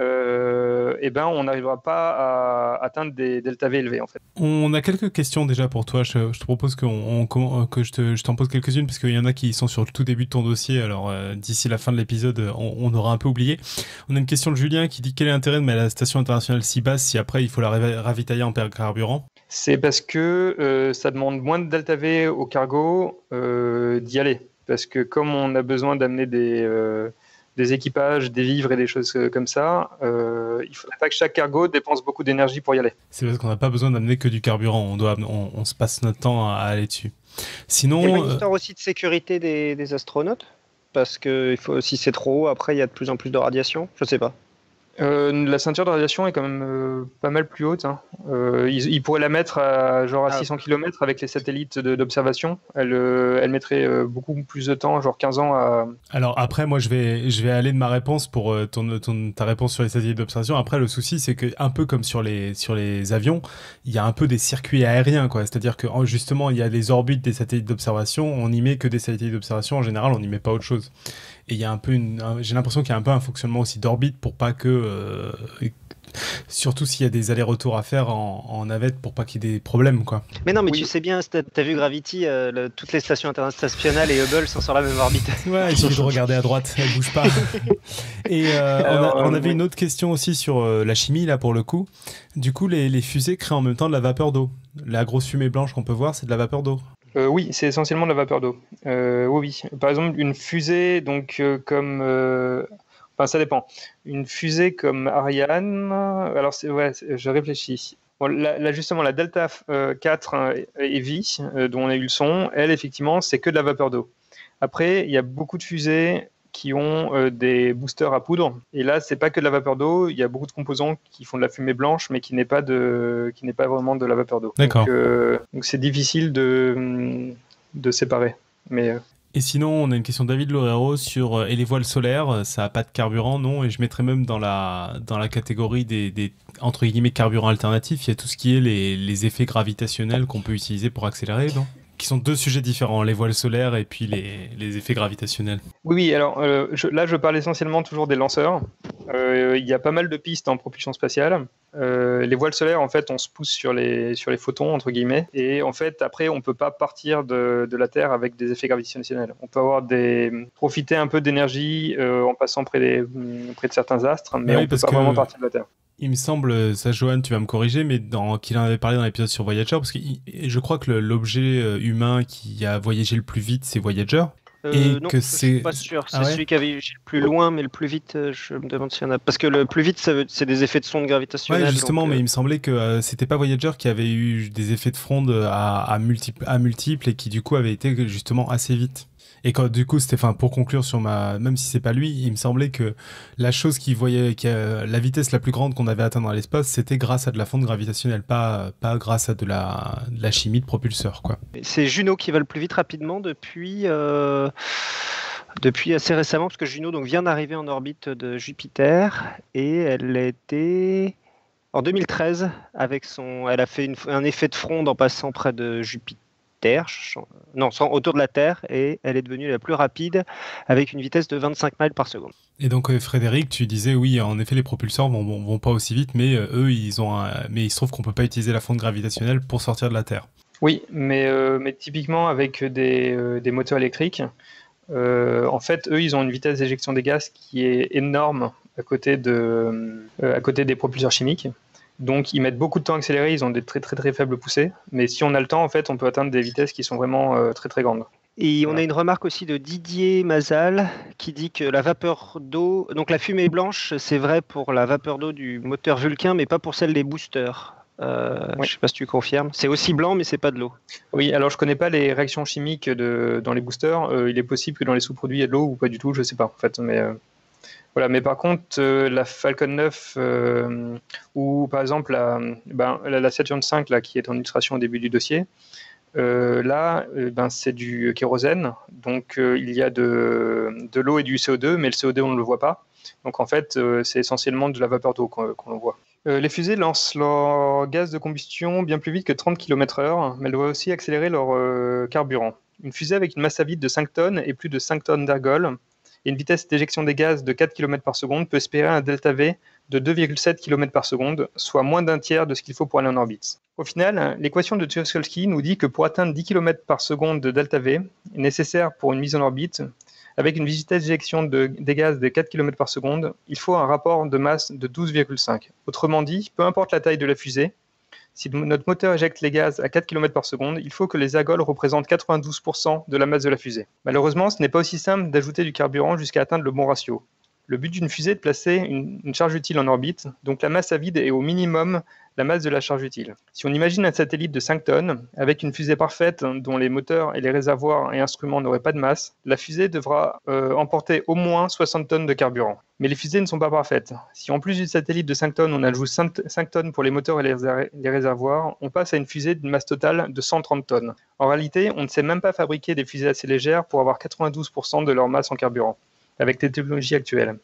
[SPEAKER 4] Euh, eh ben, on n'arrivera pas à atteindre des delta V élevés en fait.
[SPEAKER 1] On a quelques questions déjà pour toi. Je, te propose on, que je, t'en pose quelques-unes parce qu'il y en a qui sont sur le tout début de ton dossier. Alors euh, d'ici la fin de l'épisode, on, aura un peu oublié. On a une question de Julien qui dit quel est l'intérêt de mettre la station internationale si basse si après il faut la ravitailler en carburant
[SPEAKER 4] C'est parce que euh, ça demande moins de delta V au cargo d'y aller. Parce que comme on a besoin d'amener des des équipages, des vivres et des choses euh, comme ça, euh, il ne faudrait pas que chaque cargo dépense beaucoup d'énergie pour y aller.
[SPEAKER 1] C'est parce qu'on n'a pas besoin d'amener que du carburant, on, doit, on, se passe notre temps à aller dessus. Sinon,
[SPEAKER 3] il y a une euh, histoire aussi de sécurité des, astronautes, parce que il faut, si c'est trop haut, après il y a de plus en plus de radiation, je ne sais pas.
[SPEAKER 4] Euh, la ceinture de radiation est quand même euh, pas mal plus haute. Hein. Euh, ils, pourraient la mettre à genre à 600 ah. km avec les satellites d'observation. Elle, elle mettrait beaucoup plus de temps, genre 15 ans à.
[SPEAKER 1] Alors après, moi je vais, je vais aller de ma réponse pour ton, ta réponse sur les satellites d'observation. Après, le souci c'est que un peu comme sur les, sur les avions, il y a un peu des circuits aériens, quoi. C'est-à-dire que justement, il y a les orbites des satellites d'observation. On n'y met que des satellites d'observation. En général, on n'y met pas autre chose. Et il y a un peu une, j'ai l'impression qu'il y a un peu un fonctionnement aussi d'orbite pour pas que, euh, surtout s'il y a des allers-retours à faire en, navette pour pas qu'il y ait des problèmes, quoi.
[SPEAKER 3] Mais non, mais tu sais bien, t'as vu Gravity, euh, toutes les stations internationales et Hubble sont sur la même orbite. [LAUGHS]
[SPEAKER 1] Ouais, il suffit de regarder à droite, elle bouge pas. [LAUGHS] et euh, on, avait une autre question aussi sur la chimie là pour le coup. Du coup, les, les fusées créent en même temps de la vapeur d'eau. La grosse fumée blanche qu'on peut voir, c'est de la vapeur d'eau.
[SPEAKER 4] Euh, oui, c'est essentiellement de la vapeur d'eau. Euh, oui, Par exemple, une fusée, donc euh, comme, enfin, ça dépend. Une fusée comme Ariane. Alors, ouais, je réfléchis. Là, justement, la Delta 4 hein, Heavy, dont on a eu le son, elle, effectivement, c'est que de la vapeur d'eau. Après, il y a beaucoup de fusées qui ont euh, des boosters à poudre. Et là, c'est pas que de la vapeur d'eau. Il y a beaucoup de composants qui font de la fumée blanche, mais qui n'est pas de, qui n'est pas vraiment de la vapeur d'eau.
[SPEAKER 1] D'accord.
[SPEAKER 4] Donc, euh, c'est difficile de, de séparer. Mais euh,
[SPEAKER 1] et sinon, on a une question de David Lorero sur et les voiles solaires, ça n'a pas de carburant, non? Et je mettrais même dans la, dans la catégorie des, des, entre guillemets carburants alternatifs, il y a tout ce qui est les, les effets gravitationnels qu'on peut utiliser pour accélérer, non? Qui sont deux sujets différents, les voiles solaires et puis les, effets gravitationnels.
[SPEAKER 4] Oui, alors euh, là je parle essentiellement toujours des lanceurs. Euh, il y a pas mal de pistes en propulsion spatiale. Euh, les voiles solaires, en fait, on se pousse sur les, sur les photons, entre guillemets, et en fait, après, on peut pas partir de, de la Terre avec des effets gravitationnels. On peut avoir des, profiter un peu d'énergie en passant près, des, près de certains astres, mais on on peut pas vraiment partir de la Terre
[SPEAKER 1] il me semble, ça Johan, tu vas me corriger, mais dans, qu'il en avait parlé dans l'épisode sur Voyager, parce que je crois que l'objet euh, humain qui a voyagé le plus vite, c'est Voyager.
[SPEAKER 3] Euh, et non, que c'est. suis pas sûr. C'est ah celui qui a voyagé le plus loin, mais le plus vite, euh, je me demande s'il y en a. Parce que le plus vite, c'est des effets de sonde gravitationnelle.
[SPEAKER 1] Ouais, justement, mais il me semblait que c'était pas Voyager qui avait eu des effets de fronde à, à, à multiples et qui du coup avait été justement assez vite. Et quand, du coup, enfin, pour conclure sur ma, même si c'est pas lui, il me semblait que la chose qui voyait, la vitesse la plus grande qu'on avait atteint dans l'espace, c'était grâce à de la fonte gravitationnelle, pas, pas grâce à de la, chimie de propulseur, quoi.
[SPEAKER 3] C'est Juno qui va le plus vite rapidement depuis, euh, depuis assez récemment, parce que Juno donc vient d'arriver en orbite de Jupiter et elle était en 2013 avec son, elle a fait un effet de fronde en passant près de Jupiter Terre, non, autour de la Terre, et elle est devenue la plus rapide avec une vitesse de 25 miles par seconde.
[SPEAKER 1] Et donc euh, Frédéric, tu disais oui, en effet les propulseurs vont, vont, pas aussi vite, mais euh, eux ils ont, mais il se trouve qu'on peut pas utiliser la fonte gravitationnelle pour sortir de la Terre.
[SPEAKER 4] Oui, mais, euh, mais typiquement avec des, des moteurs électriques, en fait eux ils ont une vitesse d'éjection des gaz qui est énorme à côté de, à côté des propulseurs chimiques. Donc ils mettent beaucoup de temps à accélérer, ils ont des très très très faibles poussées, mais si on a le temps, en fait, on peut atteindre des vitesses qui sont vraiment euh, très très grandes.
[SPEAKER 3] Et on a une remarque aussi de Didier Mazal qui dit que la vapeur d'eau, donc la fumée blanche, c'est vrai pour la vapeur d'eau du moteur Vulcain, mais pas pour celle des boosters. Euh, Je ne sais pas si tu confirmes. C'est aussi blanc, mais c'est pas de l'eau.
[SPEAKER 4] Oui, alors je connais pas les réactions chimiques de, dans les boosters. Euh, il est possible que dans les sous-produits il y ait de l'eau ou pas du tout, je sais pas en fait. Mais euh, voilà, mais par contre, euh, la Falcon 9 euh, ou par exemple la, ben, Saturn 5 là, qui est en illustration au début du dossier, euh, là, ben, c'est du kérosène, donc il y a de, de l'eau et du CO2, mais le CO2 on ne le voit pas. Donc en fait, c'est essentiellement de la vapeur d'eau qu'on voit. les fusées lancent leur gaz de combustion bien plus vite que 30 km/h, mais elles doivent aussi accélérer leur carburant. Une fusée avec une masse à vide de 5 tonnes et plus de 5 tonnes d'ergol et une vitesse d'éjection des gaz de 4 km par seconde peut espérer un delta V de 2,7 km par seconde, soit moins d'un tiers de ce qu'il faut pour aller en orbite. Au final, l'équation de Tucholsky nous dit que pour atteindre 10 km par seconde de delta V, nécessaire pour une mise en orbite, avec une vitesse d'éjection de, des gaz de 4 km par seconde, il faut un rapport de masse de 12,5. Autrement dit, peu importe la taille de la fusée, si notre moteur éjecte les gaz à 4 km par seconde, il faut que les agoles représentent 92% de la masse de la fusée. Malheureusement, ce n'est pas aussi simple d'ajouter du carburant jusqu'à atteindre le bon ratio. Le but d'une fusée est de placer une, une, charge utile en orbite, donc la masse à vide est au minimum la masse de la charge utile. Si on imagine un satellite de 5 tonnes, avec une fusée parfaite dont les moteurs et les réservoirs et instruments n'auraient pas de masse, la fusée devra euh, emporter au moins 60 tonnes de carburant. Mais les fusées ne sont pas parfaites. Si en plus du satellite de 5 tonnes, on ajoute 5 tonnes pour les moteurs et les réservoirs, on passe à une fusée d'une masse totale de 130 tonnes. En réalité, on ne sait même pas fabriquer des fusées assez légères pour avoir 92% de leur masse en carburant, avec les technologies actuelles.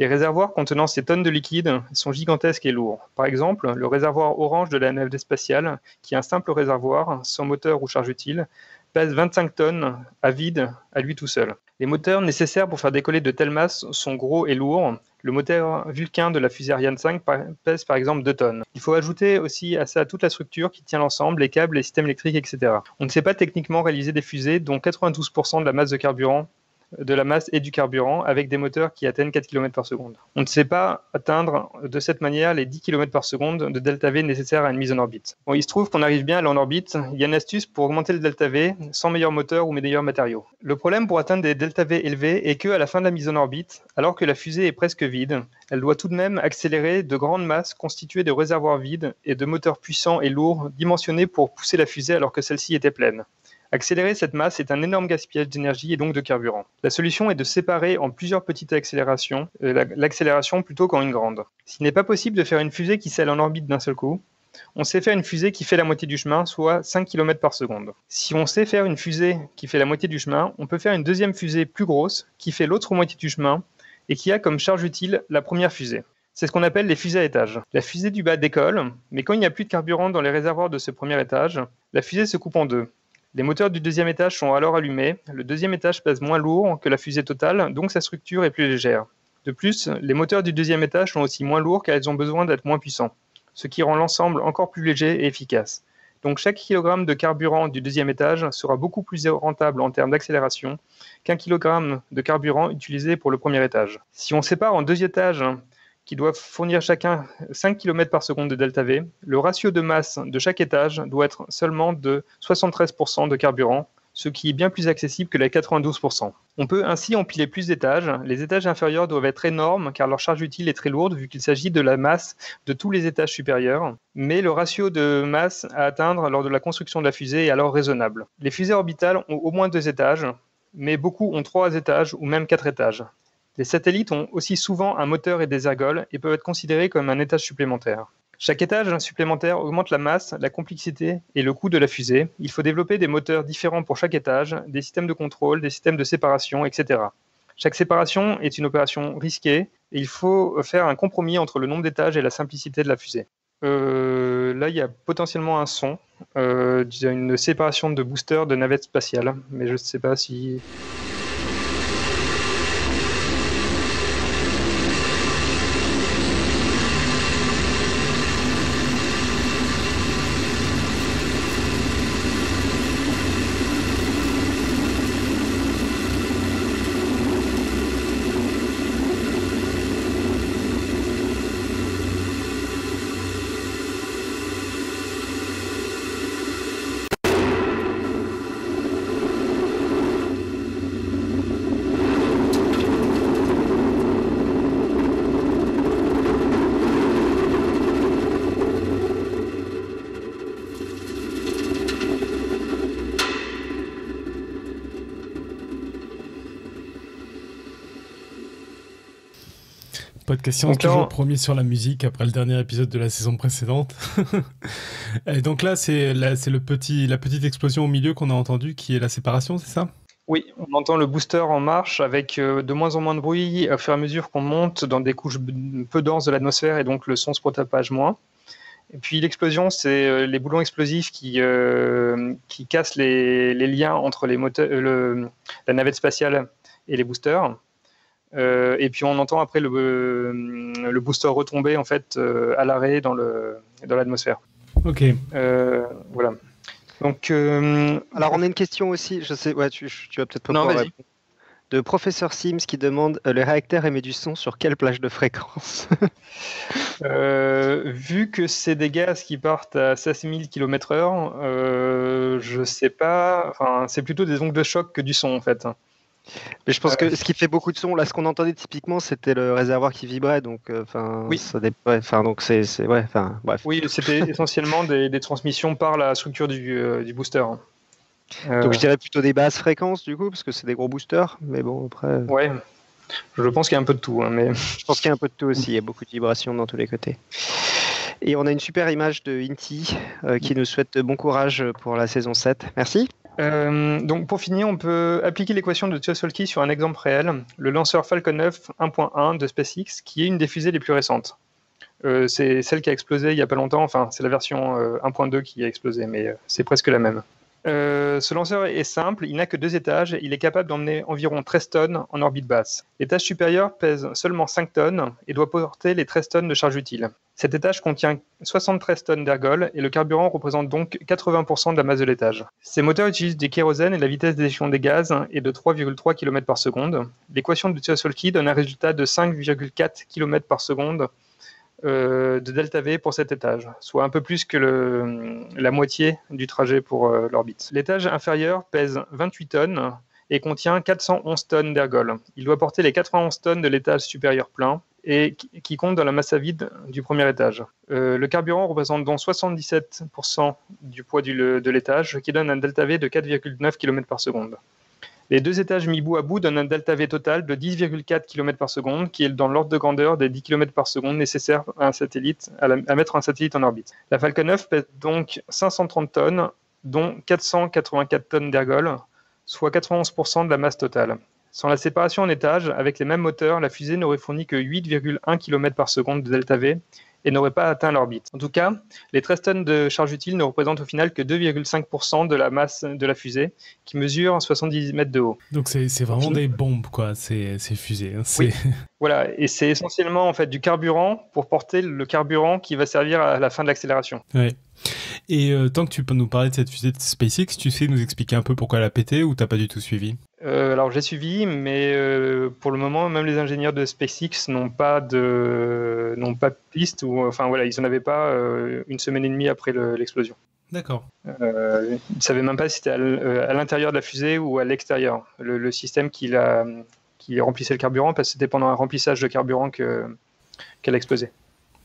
[SPEAKER 4] Les réservoirs contenant ces tonnes de liquide sont gigantesques et lourds. Par exemple, le réservoir orange de la navette spatiale, qui est un simple réservoir sans moteur ou charge utile, pèse 25 tonnes à vide à lui tout seul. Les moteurs nécessaires pour faire décoller de telles masses sont gros et lourds. Le moteur Vulcain de la fusée Ariane 5 pèse par exemple 2 tonnes. Il faut ajouter aussi à ça toute la structure qui tient l'ensemble, les câbles, les systèmes électriques, etc. On ne sait pas techniquement réaliser des fusées dont 92% de la masse de carburant de la masse et du carburant avec des moteurs qui atteignent 4 km par seconde. On ne sait pas atteindre de cette manière les 10 km par seconde de delta V nécessaires à une mise en orbite. Bon, il se trouve qu'on arrive bien à aller en orbite. Il y a une astuce pour augmenter le delta V sans meilleur moteur ou meilleurs matériaux. Le problème pour atteindre des delta V élevés est qu'à la fin de la mise en orbite, alors que la fusée est presque vide, elle doit tout de même accélérer de grandes masses constituées de réservoirs vides et de moteurs puissants et lourds dimensionnés pour pousser la fusée alors que celle-ci était pleine. Accélérer cette masse est un énorme gaspillage d'énergie et donc de carburant. La solution est de séparer en plusieurs petites accélérations euh, l'accélération plutôt qu'en une grande. S'il n'est pas possible de faire une fusée qui s'aile en orbite d'un seul coup, on sait faire une fusée qui fait la moitié du chemin, soit 5 km par seconde. Si on sait faire une fusée qui fait la moitié du chemin, on peut faire une deuxième fusée plus grosse qui fait l'autre moitié du chemin et qui a comme charge utile la première fusée. C'est ce qu'on appelle les fusées à étage. La fusée du bas décolle, mais quand il n'y a plus de carburant dans les réservoirs de ce premier étage, la fusée se coupe en deux. Les moteurs du deuxième étage sont alors allumés. Le deuxième étage pèse moins lourd que la fusée totale, donc sa structure est plus légère. De plus, les moteurs du deuxième étage sont aussi moins lourds car ils ont besoin d'être moins puissants, ce qui rend l'ensemble encore plus léger et efficace. Donc chaque kilogramme de carburant du deuxième étage sera beaucoup plus rentable en termes d'accélération qu'un kilogramme de carburant utilisé pour le premier étage. Si on sépare en deux étages qui doivent fournir chacun 5 km par seconde de delta V, le ratio de masse de chaque étage doit être seulement de 73% de carburant, ce qui est bien plus accessible que les 92%. On peut ainsi empiler plus d'étages. Les étages inférieurs doivent être énormes car leur charge utile est très lourde vu qu'il s'agit de la masse de tous les étages supérieurs. Mais le ratio de masse à atteindre lors de la construction de la fusée est alors raisonnable. Les fusées orbitales ont au moins deux étages, mais beaucoup ont trois étages ou même quatre étages. Les satellites ont aussi souvent un moteur et des ergols et peuvent être considérés comme un étage supplémentaire. Chaque étage supplémentaire augmente la masse, la complexité et le coût de la fusée. Il faut développer des moteurs différents pour chaque étage, des systèmes de contrôle, des systèmes de séparation, etc. Chaque séparation est une opération risquée et il faut faire un compromis entre le nombre d'étages et la simplicité de la fusée. Euh, là, il y a potentiellement un son, euh, une séparation de booster de navette spatiale, mais je ne sais pas si
[SPEAKER 1] podcast science toujours premier sur la musique après le dernier épisode de la saison précédente. [LAUGHS] et donc là, c'est c'est le petit, la petite explosion au milieu qu'on a entendu qui est la séparation, c'est ça?
[SPEAKER 4] Oui, on entend le booster en marche avec euh, de moins en moins de bruit au fur et à mesure qu'on monte dans des couches peu denses de l'atmosphère et donc le son se propage moins. Et puis l'explosion, c'est euh, les boulons explosifs qui, euh, qui cassent les, les, liens entre les moteurs, le, la navette spatiale et les boosters. Et puis on entend après le, le booster retomber en fait à l'arrêt dans le dans l'atmosphère.
[SPEAKER 1] Ok.
[SPEAKER 4] voilà. Donc,
[SPEAKER 3] alors on a une question aussi. Je sais, ouais, tu, tu vas peut-être pas
[SPEAKER 4] non,
[SPEAKER 3] pouvoir de professeur Sims qui demande le réacteur émet du son sur quelle plage de fréquence? [LAUGHS]
[SPEAKER 4] Euh, Vu que c'est des gaz qui partent à 16 000 km/h, euh, je sais pas. Enfin, c'est plutôt des ondes de choc que du son en fait.
[SPEAKER 3] Mais je pense que euh. ce qui fait beaucoup de son, là, ce qu'on entendait typiquement, c'était le réservoir qui vibrait, donc, euh, enfin,
[SPEAKER 4] oui.
[SPEAKER 3] ça enfin, donc c'est, ouais, enfin, bref.
[SPEAKER 4] Oui, [LAUGHS] c'était essentiellement des, transmissions par la structure du, du booster.
[SPEAKER 3] Euh, Donc je dirais plutôt des basses fréquences du coup, parce que c'est des gros boosters. Mais bon, après.
[SPEAKER 4] Ouais, je pense qu'il y a un peu de tout. Hein, mais... [LAUGHS]
[SPEAKER 3] Je pense qu'il y a un peu de tout aussi. Il y a beaucoup de vibrations dans tous les côtés. Et on a une super image de Inti euh, qui nous souhaite bon courage pour la saison 7. Merci.
[SPEAKER 4] Euh, donc pour finir, on peut appliquer l'équation de Tchosolki sur un exemple réel, le lanceur Falcon 9 1.1 de SpaceX, qui est une des fusées les plus récentes. c'est celle qui a explosé il n'y a pas longtemps, enfin c'est la version 1.2 qui a explosé, mais c'est presque la même. Euh, ce lanceur est simple, il n'a que deux étages, il est capable d'emmener environ 13 tonnes en orbite basse. L'étage supérieur pèse seulement 5 tonnes et doit porter les 13 tonnes de charge utile. Cet étage contient 73 tonnes d'ergol et le carburant représente donc 80% de la masse de l'étage. Ces moteurs utilisent du kérosène et la vitesse d'éjection des gaz est de 3,3 km par seconde. L'équation de Tsosolki donne un résultat de 5,4 km par seconde de delta V pour cet étage, soit un peu plus que la moitié du trajet pour euh, l'orbite. L'étage inférieur pèse 28 tonnes et contient 411 tonnes d'ergol. Il doit porter les 91 tonnes de l'étage supérieur plein et qui compte dans la masse à vide du premier étage. Euh, le carburant représente donc 77% du poids de l'étage, qui donne un delta V de 4,9 km par seconde. Les deux étages mis bout à bout donnent un delta V total de 10,4 km par seconde, qui est dans l'ordre de grandeur des 10 km par seconde nécessaires à, mettre un satellite en orbite. La Falcon 9 pèse donc 530 tonnes, dont 484 tonnes d'ergol, soit 91% de la masse totale. Sans la séparation en étages, avec les mêmes moteurs, la fusée n'aurait fourni que 8,1 km par seconde de delta V, et n'aurait pas atteint l'orbite. En tout cas, les 13 tonnes de charge utile ne représentent au final que 2,5% de la masse de la fusée, qui mesure 70 mètres de haut.
[SPEAKER 1] Donc c'est vraiment des bombes, quoi, ces, ces fusées. Hein.
[SPEAKER 4] Oui. [LAUGHS] Voilà, et c'est essentiellement en fait du carburant pour porter le carburant qui va servir à la fin de l'accélération.
[SPEAKER 1] Ouais. Et euh, tant que tu peux nous parler de cette fusée de SpaceX, tu sais nous expliquer un peu pourquoi elle a pété ou t'as pas du tout suivi?
[SPEAKER 4] Euh, alors j'ai suivi, mais euh, pour le moment, même les ingénieurs de SpaceX n'ont pas de n'ont pas de piste ou enfin voilà, ils en avaient pas une semaine et demie après l'explosion.
[SPEAKER 1] D'accord.
[SPEAKER 4] ils ne savaient même pas si c'était à l'intérieur de la fusée ou à l'extérieur. Le, système qui, qui remplissait le carburant, parce que c'était pendant un remplissage de carburant qu'elle a explosé.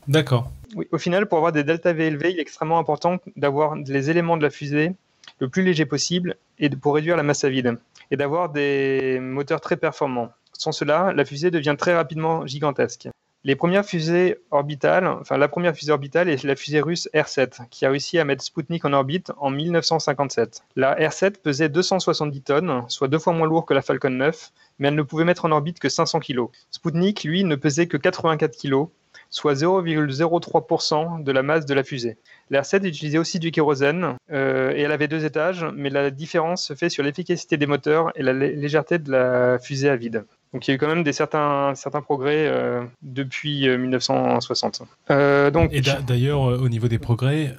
[SPEAKER 1] D'accord.
[SPEAKER 4] Oui, au final, pour avoir des delta V élevés, il est extrêmement important d'avoir les éléments de la fusée le plus léger possible et pour réduire la masse à vide et d'avoir des moteurs très performants. Sans cela, la fusée devient très rapidement gigantesque. Les premières fusées orbitales, enfin la première fusée orbitale est la fusée russe R7 qui a réussi à mettre Sputnik en orbite en 1957. La R7 pesait 270 tonnes, soit deux fois moins lourd que la Falcon 9, mais elle ne pouvait mettre en orbite que 500 kg. Sputnik, lui, ne pesait que 84 kg, soit 0,03% de la masse de la fusée. La R7 utilisait aussi du kérosène euh, et elle avait deux étages, mais la différence se fait sur l'efficacité des moteurs et la légèreté de la fusée à vide. Donc il y a eu quand même des certains, certains progrès euh, depuis 1960.
[SPEAKER 1] Euh, donc... Et d'ailleurs, au niveau des progrès,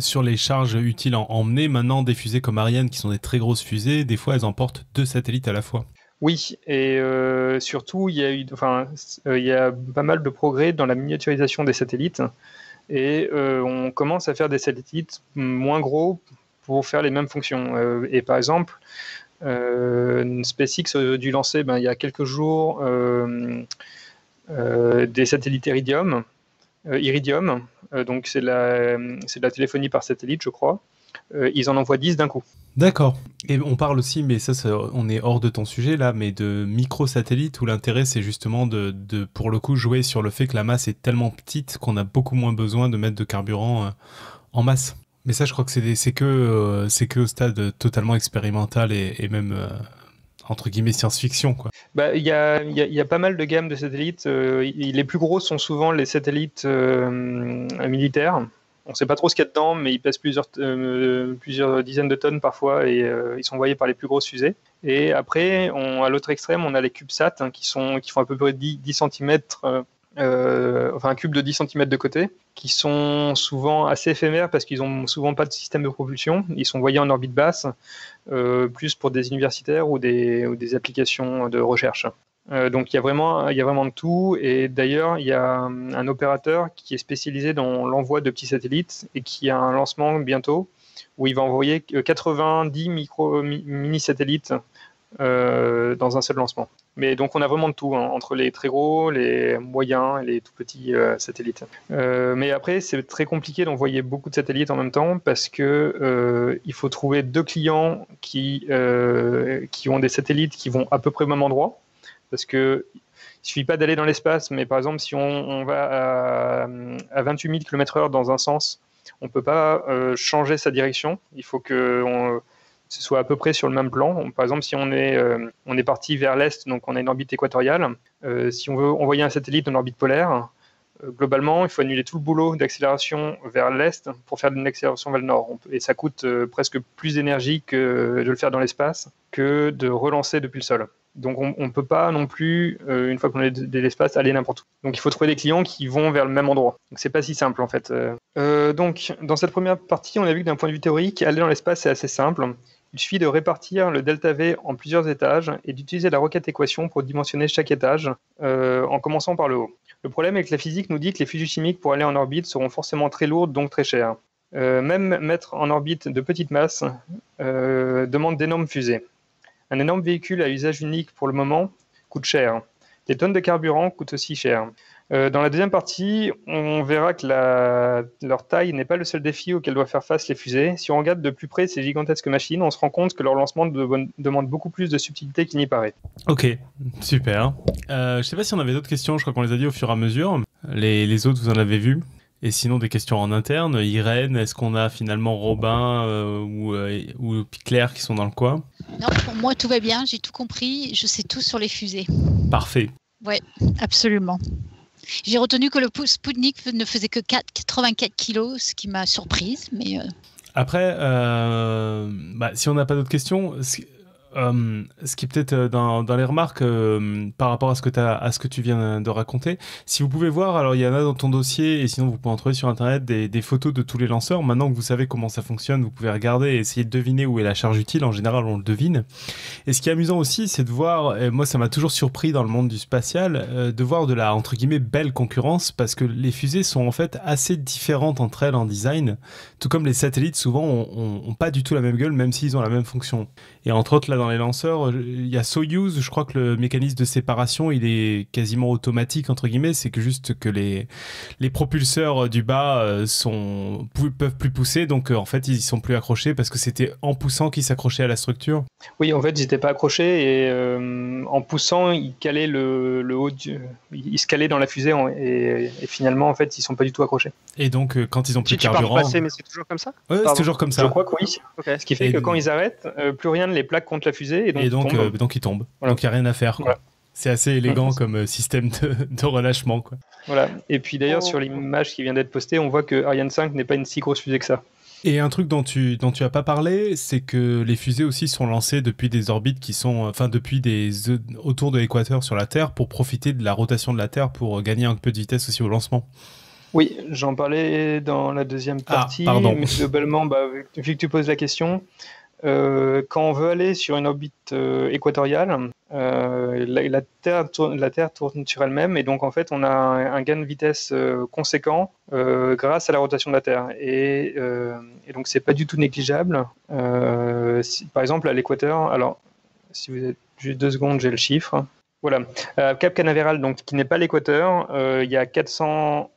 [SPEAKER 1] sur les charges utiles à emmener, maintenant des fusées comme Ariane, qui sont des très grosses fusées, des fois elles emportent deux satellites à la fois.
[SPEAKER 4] Oui, et surtout, il y, a eu, enfin, il y a pas mal de progrès dans la miniaturisation des satellites et euh, on commence à faire des satellites moins gros pour faire les mêmes fonctions. Euh, et par exemple, euh, SpaceX a dû lancer ben, il y a quelques jours des satellites Iridium. Iridium, donc c'est de, la téléphonie par satellite, je crois. Ils en envoient 10 d'un coup.
[SPEAKER 1] D'accord. Et on parle aussi, mais ça, on est hors de ton sujet là, mais de microsatellites où l'intérêt c'est justement de, de, pour le coup, jouer sur le fait que la masse est tellement petite qu'on a beaucoup moins besoin de mettre de carburant euh, en masse. Mais ça, je crois que c'est que, euh, c'est que au stade totalement expérimental et, même euh, entre guillemets science-fiction.
[SPEAKER 4] Bah il y a, y a, pas mal de gammes de satellites. les plus gros sont souvent les satellites militaires On ne sait pas trop ce qu'il y a dedans, mais ils pèsent plusieurs, plusieurs dizaines de tonnes parfois et ils sont envoyés par les plus grosses fusées. Et après, à l'autre extrême, on a les CubeSat hein, qui, sont, qui font à peu près 10, 10 cm euh, enfin un cube de 10 cm de côté, qui sont souvent assez éphémères parce qu'ils n'ont souvent pas de système de propulsion. Ils sont voyés en orbite basse, euh, plus pour des universitaires ou des applications de recherche. Euh, donc il y, a vraiment, il y a vraiment de tout. Et d'ailleurs, il y a un opérateur qui est spécialisé dans l'envoi de petits satellites et qui a un lancement bientôt où il va envoyer 90 micro, mini-satellites euh, dans un seul lancement. Mais donc on a vraiment de tout, hein, entre les très gros, les moyens et les tout petits euh, satellites. Euh, mais après, c'est très compliqué d'envoyer beaucoup de satellites en même temps parce que il faut trouver deux clients qui, qui ont des satellites qui vont à peu près au même endroit. Parce que il suffit pas d'aller dans l'espace, mais par exemple, si on, va à, à, 28 000 km/h dans un sens, on peut pas changer sa direction. Il faut que ce soit à peu près sur le même plan. Par exemple, si on est, euh, on est parti vers l'est, donc on a une orbite équatoriale, euh, si on veut envoyer un satellite en orbite polaire, euh, globalement, il faut annuler tout le boulot d'accélération vers l'est pour faire une accélération vers le nord. Et ça coûte presque plus d'énergie que de le faire dans l'espace que de relancer depuis le sol. Donc on ne peut pas non plus, une fois qu'on est de l'espace, aller n'importe où. Donc il faut trouver des clients qui vont vers le même endroit. Donc c'est pas si simple en fait. donc dans cette première partie, on a vu que d'un point de vue théorique, aller dans l'espace c'est assez simple. Il suffit de répartir le delta V en plusieurs étages et d'utiliser la roquette équation pour dimensionner chaque étage euh, en commençant par le haut. Le problème est que la physique nous dit que les fusions chimiques pour aller en orbite seront forcément très lourdes, donc très chères. Euh, même mettre en orbite de petites masses euh, demande d'énormes fusées. Un énorme véhicule à usage unique pour le moment coûte cher. Les tonnes de carburant coûtent aussi cher. Euh, dans la deuxième partie, on verra que leur taille n'est pas le seul défi auquel doivent faire face les fusées. Si on regarde de plus près ces gigantesques machines, on se rend compte que leur lancement demande beaucoup plus de subtilité qu'il n'y paraît.
[SPEAKER 1] Ok, super. Euh, je ne sais pas si on avait d'autres questions, je crois qu'on les a dit au fur et à mesure. Les, autres, vous en avez vu et sinon, des questions en interne. Irène, est-ce qu'on a finalement Robin euh, ou, ou, Claire qui sont dans le coin?
[SPEAKER 2] Non, pour moi, tout va bien. J'ai tout compris. Je sais tout sur les fusées.
[SPEAKER 1] Parfait.
[SPEAKER 2] Oui, absolument. J'ai retenu que le Sputnik ne faisait que 4, 84 kilos, ce qui m'a surprise. Mais euh,
[SPEAKER 1] Après, euh, bah, si on n'a pas d'autres questions, euh, ce qui peut-être euh, dans, les remarques euh, par rapport à ce, que tu viens de raconter, si vous pouvez voir, alors il y en a dans ton dossier et sinon vous pouvez en trouver sur internet des, photos de tous les lanceurs. Maintenant que vous savez comment ça fonctionne, vous pouvez regarder et essayer de deviner où est la charge utile. En général, on le devine. Et ce qui est amusant aussi, c'est de voir, et moi ça m'a toujours surpris dans le monde du spatial, de voir de la entre guillemets belle concurrence parce que les fusées sont en fait assez différentes entre elles en design, tout comme les satellites souvent ont, ont pas du tout la même gueule, même s'ils ont la même fonction. Et entre autres là dans les lanceurs, il y a Soyuz, je crois que le mécanisme de séparation, il est quasiment automatique entre guillemets, c'est que juste que les les propulseurs du bas euh, sont peuvent plus pousser, donc euh, en fait ils y sont plus accrochés parce que c'était en poussant qu'ils s'accrochaient à la structure.
[SPEAKER 4] Oui, en fait ils n'étaient pas accrochés et euh, en poussant ils calaient le, le haut, du, ils se calaient dans la fusée et, finalement en fait ils sont pas du tout accrochés.
[SPEAKER 1] Et donc quand ils ont plus de carburant,
[SPEAKER 3] mais c'est toujours comme ça.
[SPEAKER 1] Ouais, c'est toujours comme ça.
[SPEAKER 4] Je crois que oui. Ce qui fait que quand ils arrêtent, plus rien ne les plaque contre la fusée
[SPEAKER 1] et donc, et donc, ils, tombent. donc ils tombent. Donc il n'y a rien à faire. C'est assez élégant comme euh, système [LAUGHS] de, relâchement. Quoi.
[SPEAKER 4] Voilà. Et puis d'ailleurs, sur l'image qui vient d'être postée, on voit que Ariane 5 n'est pas une si grosse fusée que ça.
[SPEAKER 1] Et un truc dont tu dont tu as pas parlé, c'est que les fusées aussi sont lancées depuis des orbites qui sont, enfin depuis des autour de l'équateur sur la Terre pour profiter de la rotation de la Terre pour gagner un peu de vitesse aussi au lancement.
[SPEAKER 4] Oui, j'en parlais dans la deuxième ah, partie, mais globalement, bah, vu que tu poses la question, euh, quand on veut aller sur une orbite euh, équatoriale, euh, la, Terre tourne, sur elle-même et donc en fait on a un, gain de vitesse conséquent grâce à la rotation de la Terre. Et, et donc c'est pas du tout négligeable. par exemple à l'équateur, alors si vous êtes juste deux secondes, j'ai le chiffre. Voilà, Cap Canaveral, donc qui n'est pas l'équateur, il y a 400,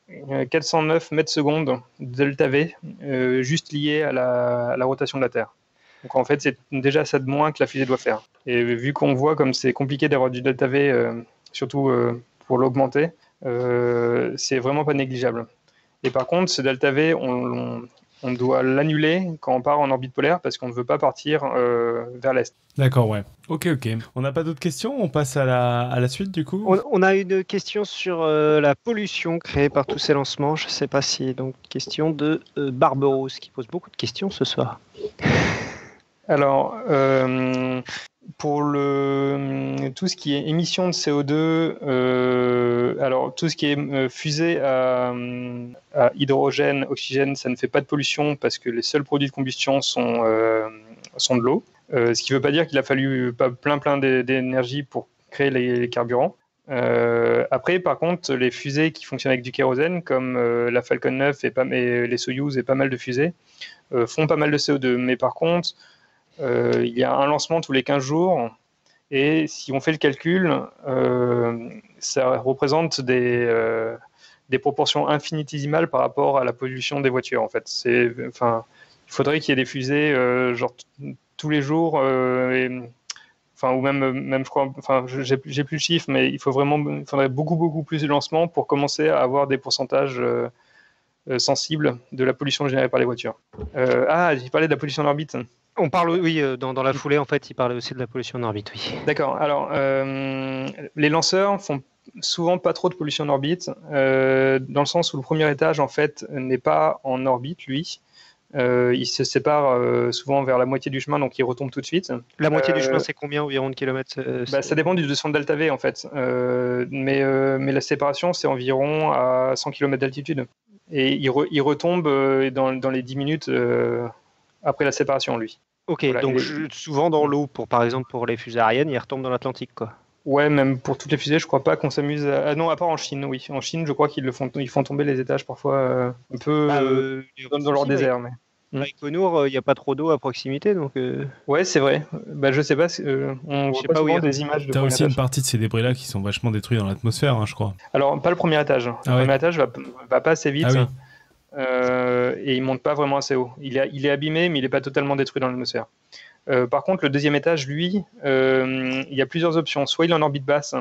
[SPEAKER 4] 409 mètres secondes de delta V, juste lié à la rotation de la Terre. Donc en fait, c'est déjà ça de moins que la fusée doit faire. Et vu qu'on voit comme c'est compliqué d'avoir du delta V, euh, surtout euh, pour l'augmenter, euh, c'est vraiment pas négligeable. Et par contre, ce delta V, on, on doit l'annuler quand on part en orbite polaire parce qu'on ne veut pas partir euh, vers l'est.
[SPEAKER 1] D'accord, ouais. Ok, ok. On n'a pas d'autres questions? On passe à la, à la suite du coup?
[SPEAKER 3] On, on a une question sur euh, la pollution créée par tous ces lancements. Je ne sais pas si. Donc, question de euh, Barberos qui pose beaucoup de questions ce soir.
[SPEAKER 4] Alors, euh, pour le, tout ce qui est émission de CO2, euh, alors tout ce qui est euh, fusée à, hydrogène, oxygène, ça ne fait pas de pollution parce que les seuls produits de combustion sont, de l'eau. Ce qui ne veut pas dire qu'il a fallu plein plein d'énergie pour créer les, carburants. Après, par contre, les fusées qui fonctionnent avec du kérosène, comme la Falcon 9 et, les Soyuz et pas mal de fusées, font pas mal de CO2. Mais par contre, euh, il y a un lancement tous les 15 jours. Et si on fait le calcul, euh, ça représente des, euh, des proportions infinitésimales par rapport à la pollution des voitures. En fait, c'est, enfin, il faudrait qu'il y ait des fusées genre tous les jours, enfin ou même, même je crois, enfin, j'ai, j'ai plus le chiffre, mais il faut vraiment, il faudrait beaucoup beaucoup plus de lancements pour commencer à avoir des pourcentages sensibles de la pollution générée par les voitures. ah, j'ai parlé de la pollution en orbite.
[SPEAKER 3] On parle, oui, dans, dans, la foulée, en fait, il parlait aussi de la pollution en orbite, oui.
[SPEAKER 4] D'accord. Alors, euh, les lanceurs font souvent pas trop de pollution en orbite, euh, dans le sens où le premier étage, en fait, n'est pas en orbite, lui. Euh, il se sépare souvent vers la moitié du chemin, donc il retombe tout de suite.
[SPEAKER 3] La moitié du chemin, c'est combien environ de kilomètres
[SPEAKER 4] bah, Ça dépend du descente delta V, en fait. mais, mais la séparation, c'est environ à 100 km d'altitude. Et il, re, il retombe dans, dans, les 10 minutes après la séparation, lui.
[SPEAKER 3] Ok, voilà, donc est... souvent dans l'eau, pour par exemple pour les fusées aériennes, ils retombent dans l'Atlantique, quoi.
[SPEAKER 4] Ouais, même pour toutes les fusées, je crois pas qu'on s'amuse. À... Ah non, à part en Chine, oui. En Chine, je crois qu'ils le font, ils font tomber les étages parfois euh, un peu ah, euh, dans, dans leur désert, mais.
[SPEAKER 3] Avec Konour, il n'y a pas trop d'eau à proximité, donc. Euh...
[SPEAKER 4] Ouais, c'est vrai. Bah, je sais pas. Euh, on
[SPEAKER 3] je sais pas où il y a
[SPEAKER 4] des images.
[SPEAKER 1] T'as aussi étage. une partie de ces débris-là qui sont vachement détruits dans l'atmosphère, hein, je crois.
[SPEAKER 4] Alors, pas le premier étage.
[SPEAKER 1] Ah
[SPEAKER 4] le
[SPEAKER 1] ouais.
[SPEAKER 4] premier étage va, va pas assez vite.
[SPEAKER 1] Ah oui.
[SPEAKER 4] Euh, et il monte pas vraiment assez haut. Il est, abîmé, mais il n'est pas totalement détruit dans l'atmosphère. Euh, par contre, le deuxième étage, lui, euh, il y a plusieurs options. Soit il est en orbite basse,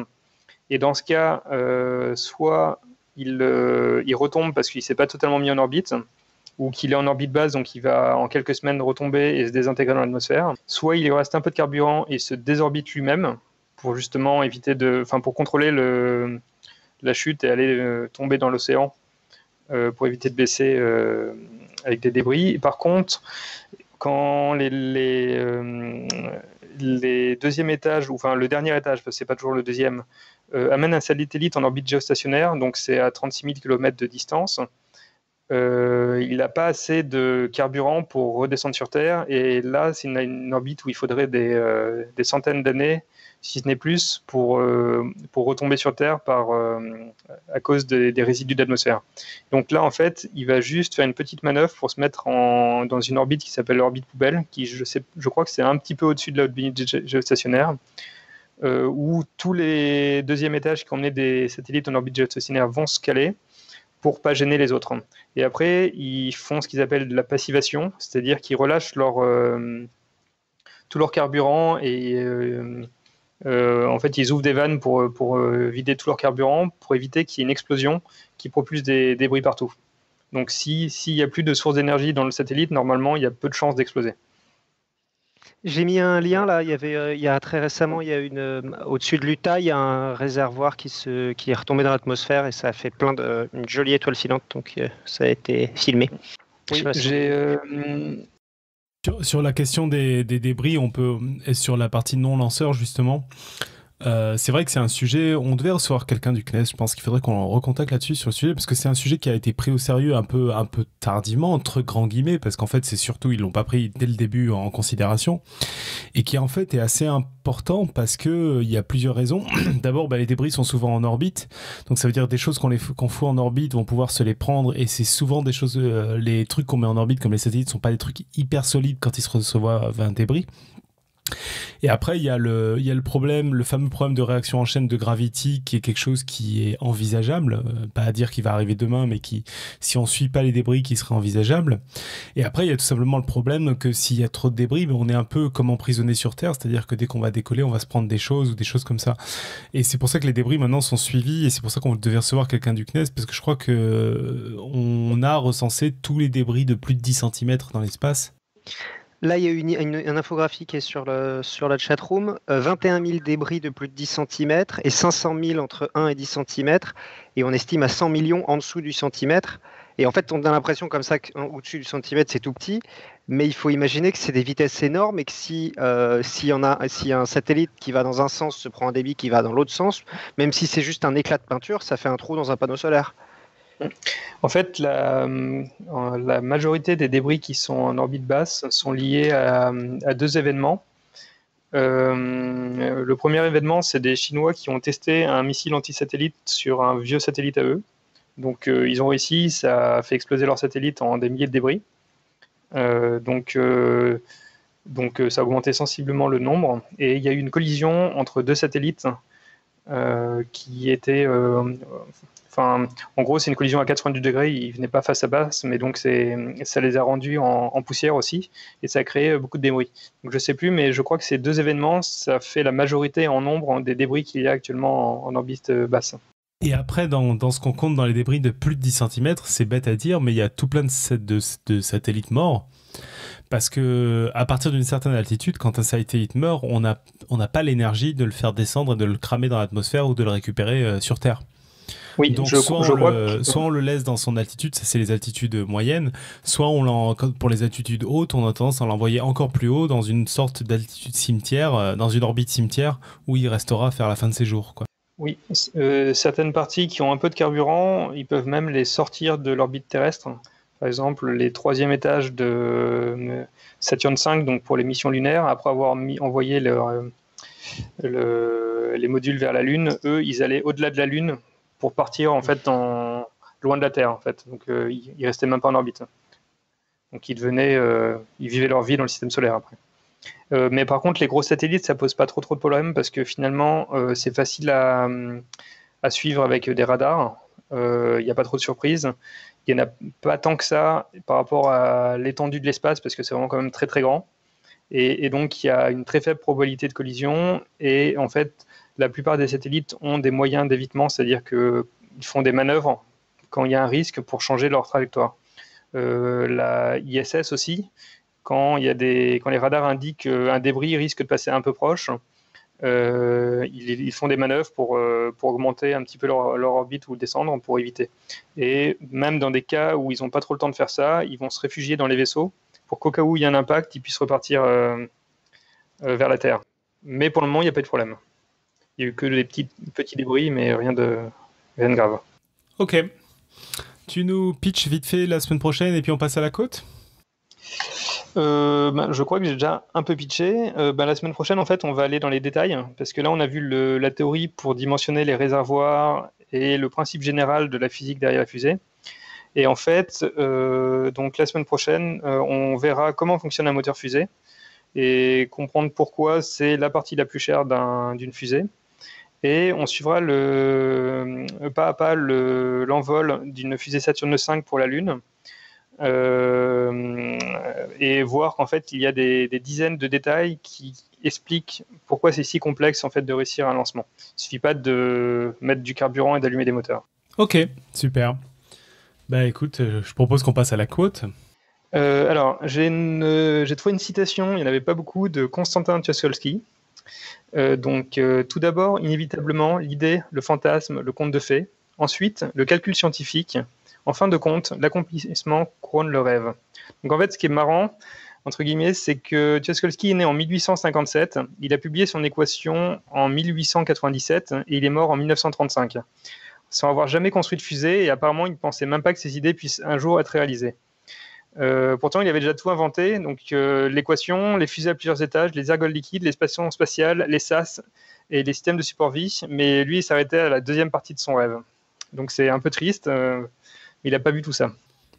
[SPEAKER 4] et dans ce cas, soit il, retombe parce qu'il ne s'est pas totalement mis en orbite, ou qu'il est en orbite basse, donc il va en quelques semaines retomber et se désintégrer dans l'atmosphère. Soit il reste un peu de carburant et se désorbite lui-même pour justement éviter de, enfin pour contrôler le, la chute et aller tomber dans l'océan pour éviter de baisser euh, avec des débris. Par contre, quand les, les, euh, les deuxièmes étages, ou enfin le dernier étage, parce que c'est pas toujours le deuxième, euh, amène un satellite en orbite géostationnaire, donc c'est à 36 000 km de distance. Euh, il n'a pas assez de carburant pour redescendre sur Terre, et là, c'est une, une, orbite où il faudrait des, euh, des centaines d'années, si ce n'est plus, pour, euh, pour retomber sur Terre par, euh, à cause des, résidus d'atmosphère. Donc là, en fait, il va juste faire une petite manœuvre pour se mettre en, dans une orbite qui s'appelle l'orbite poubelle, qui, je, sais, je crois que c'est un petit peu au-dessus de l'orbite géostationnaire. Euh, où tous les deuxièmes étages qui mené des satellites en orbite géostationnaire vont se caler pour pas gêner les autres. Et après, ils font ce qu'ils appellent de la passivation, c'est-à-dire qu'ils relâchent leur, tout leur carburant et euh, en fait, ils ouvrent des vannes pour, pour vider tout leur carburant pour éviter qu'il y ait une explosion qui propulse des débris partout. Donc, s'il n'y a plus de source d'énergie dans le satellite, normalement, il y a peu de chances d'exploser.
[SPEAKER 3] J'ai mis un lien là. Il y avait, euh, il y a très récemment, il y a une euh, au-dessus de l'Utah, il y a un réservoir qui se, qui est retombé dans l'atmosphère et ça a fait plein de, une jolie étoile filante. Donc euh, ça a été filmé.
[SPEAKER 4] Oui, j'ai.
[SPEAKER 1] Sur, la question des, des, débris, on peut et sur la partie non lanceur justement. Euh, c'est vrai que c'est un sujet. On devait recevoir quelqu'un du CNES. Je pense qu'il faudrait qu'on recontacte là-dessus sur le sujet parce que c'est un sujet qui a été pris au sérieux un peu, un peu tardivement entre grands guillemets parce qu'en fait c'est surtout ils l'ont pas pris dès le début en considération et qui en fait est assez important parce que il y a plusieurs raisons. [CLEARS THROAT] D'abord, bah, les débris sont souvent en orbite, donc ça veut dire des choses qu'on fout en orbite vont pouvoir se les prendre et c'est souvent des choses, euh, les trucs qu'on met en orbite comme les satellites sont pas des trucs hyper solides quand ils se reçoivent un débris. Et après, il y, a le, il y problème, le fameux problème de réaction en chaîne de Gravity, qui est quelque chose qui est envisageable. Euh, pas à dire qu'il va arriver demain, mais qui, si on suit pas les débris, qui serait envisageable. Et après, il y a tout simplement le problème que s'il y a trop de débris, ben, on est un peu comme emprisonné sur Terre, c'est-à-dire que dès qu'on va décoller, on va se prendre des choses ou des choses comme ça. Et c'est pour ça que les débris maintenant sont suivis, et c'est pour ça qu'on devait recevoir quelqu'un du CNES, parce que je crois que euh, on a recensé tous les débris de plus de 10 cm dans l'espace.
[SPEAKER 3] Là, il y a une, infographie qui est sur, la chatroom. 21 000 débris de plus de 10 cm et 500 000 entre 1 et 10 cm. Et on estime à 100 millions en dessous du centimètre. Et en fait, on a l'impression comme ça qu'au-dessus du centimètre, c'est tout petit. Mais il faut imaginer que c'est des vitesses énormes et que si, euh, un satellite qui va dans un sens se prend un débit qui va dans l'autre sens, même si c'est juste un éclat de peinture, ça fait un trou dans un panneau solaire.
[SPEAKER 4] En fait, la, majorité des débris qui sont en orbite basse sont liés à, deux événements. Euh, le premier événement, c'est des Chinois qui ont testé un missile anti-satellite sur un vieux satellite à eux. Donc, euh, ils ont réussi, ça a fait exploser leur satellite en des milliers de débris. Euh, donc, donc, ça a augmenté sensiblement le nombre. Et il y a eu une collision entre deux satellites qui étaient Enfin, en gros, c'est une collision à 90 degrés. Ils venaient pas face à face, mais donc ça les a rendus en, poussière aussi, et ça a créé beaucoup de débris. Donc je sais plus, mais je crois que ces deux événements, ça fait la majorité en nombre des débris qu'il y a actuellement en, orbite basse.
[SPEAKER 1] Et après, dans, ce qu'on compte dans les débris de plus de 10 cm, c'est bête à dire, mais il y a tout plein de satellites morts parce que à partir d'une certaine altitude, quand un satellite meurt, on n'a on pas l'énergie de le faire descendre et de le cramer dans l'atmosphère ou de le récupérer euh, sur Terre.
[SPEAKER 4] Oui,
[SPEAKER 1] Donc soit, on le, soit on le laisse dans son altitude, ça c'est les altitudes moyennes, soit on pour les altitudes hautes, on a tendance à l'envoyer encore plus haut dans une sorte d'altitude cimetière, euh, dans une orbite cimetière où il restera à faire la fin de ses jours. Quoi.
[SPEAKER 4] Oui, euh, certaines parties qui ont un peu de carburant, ils peuvent même les sortir de l'orbite terrestre. Par exemple, les troisième étages de euh, Saturne V, donc pour les missions lunaires, après avoir envoyé leur, les modules vers la Lune, eux, ils allaient au-delà de la Lune pour partir en fait loin de la Terre en fait. Donc euh, ils, restaient même pas en orbite. Donc ils devenaient, euh, ils vivaient leur vie dans le système solaire après. Euh, mais par contre, les gros satellites, ça pose pas trop trop de problèmes parce que finalement, c'est facile à, à, suivre avec des radars. Il n'y a pas trop de surprises. Il n'y en a pas tant que ça par rapport à l'étendue de l'espace parce que c'est vraiment quand même très très grand. Et, donc, il y a une très faible probabilité de collision. Et en fait, la plupart des satellites ont des moyens d'évitement, c'est-à-dire qu'ils font des manœuvres quand il y a un risque pour changer leur trajectoire. Euh, la ISS aussi, quand, il y a des, quand les radars indiquent qu'un débris risque de passer un peu proche, euh, ils, font des manœuvres pour, euh, pour augmenter un petit peu leur, orbite ou descendre pour éviter. Et même dans des cas où ils n'ont pas trop le temps de faire ça, ils vont se réfugier dans les vaisseaux pour qu'au cas où il y a un impact, ils puissent repartir vers la Terre. Mais pour le moment, il n'y a pas de problème. Il n'y a eu que des petits, petits débris, mais rien de, rien de grave.
[SPEAKER 1] Ok. Tu nous pitches vite fait la semaine prochaine et puis on passe à la côte?
[SPEAKER 4] Euh, ben, je crois que j'ai déjà un peu pitché. Euh, ben, la semaine prochaine, en fait, on va aller dans les détails parce que là, on a vu la théorie pour dimensionner les réservoirs et le principe général de la physique derrière la fusée. Et en fait, euh, donc la semaine prochaine, on verra comment fonctionne un moteur fusée et comprendre pourquoi c'est la partie la plus chère d'une fusée et on suivra le, pas à pas l'envol d'une fusée Saturne V pour la Lune. Euh, et voir qu'en fait il y a des, dizaines de détails qui expliquent pourquoi c'est si complexe en fait de réussir un lancement. Il suffit pas de mettre du carburant et d'allumer des moteurs.
[SPEAKER 1] Ok, super. Bah écoute, euh, je propose qu'on passe à la côte.
[SPEAKER 4] Euh, alors, j'ai trouvé une citation, il n'y en avait pas beaucoup, de Konstantin Tchaikovsky, euh, donc, euh, tout d'abord, inévitablement, l'idée, le fantasme, le conte de fées. Ensuite, le calcul scientifique. En fin de compte, l'accomplissement couronne le rêve. Donc, en fait, ce qui est marrant, entre guillemets, c'est que Tchaikovsky est né en 1857. Il a publié son équation en 1897 et il est mort en 1935, sans avoir jamais construit de fusée. Et apparemment, il ne pensait même pas que ses idées puissent un jour être réalisées. Euh, pourtant, il avait déjà tout inventé, donc euh, l'équation, les fusées à plusieurs étages, les ergols liquides, les stations spatiales, les SAS et les systèmes de support vie. Mais lui, il s'arrêtait à la deuxième partie de son rêve. Donc c'est un peu triste, euh, il n'a pas vu tout ça.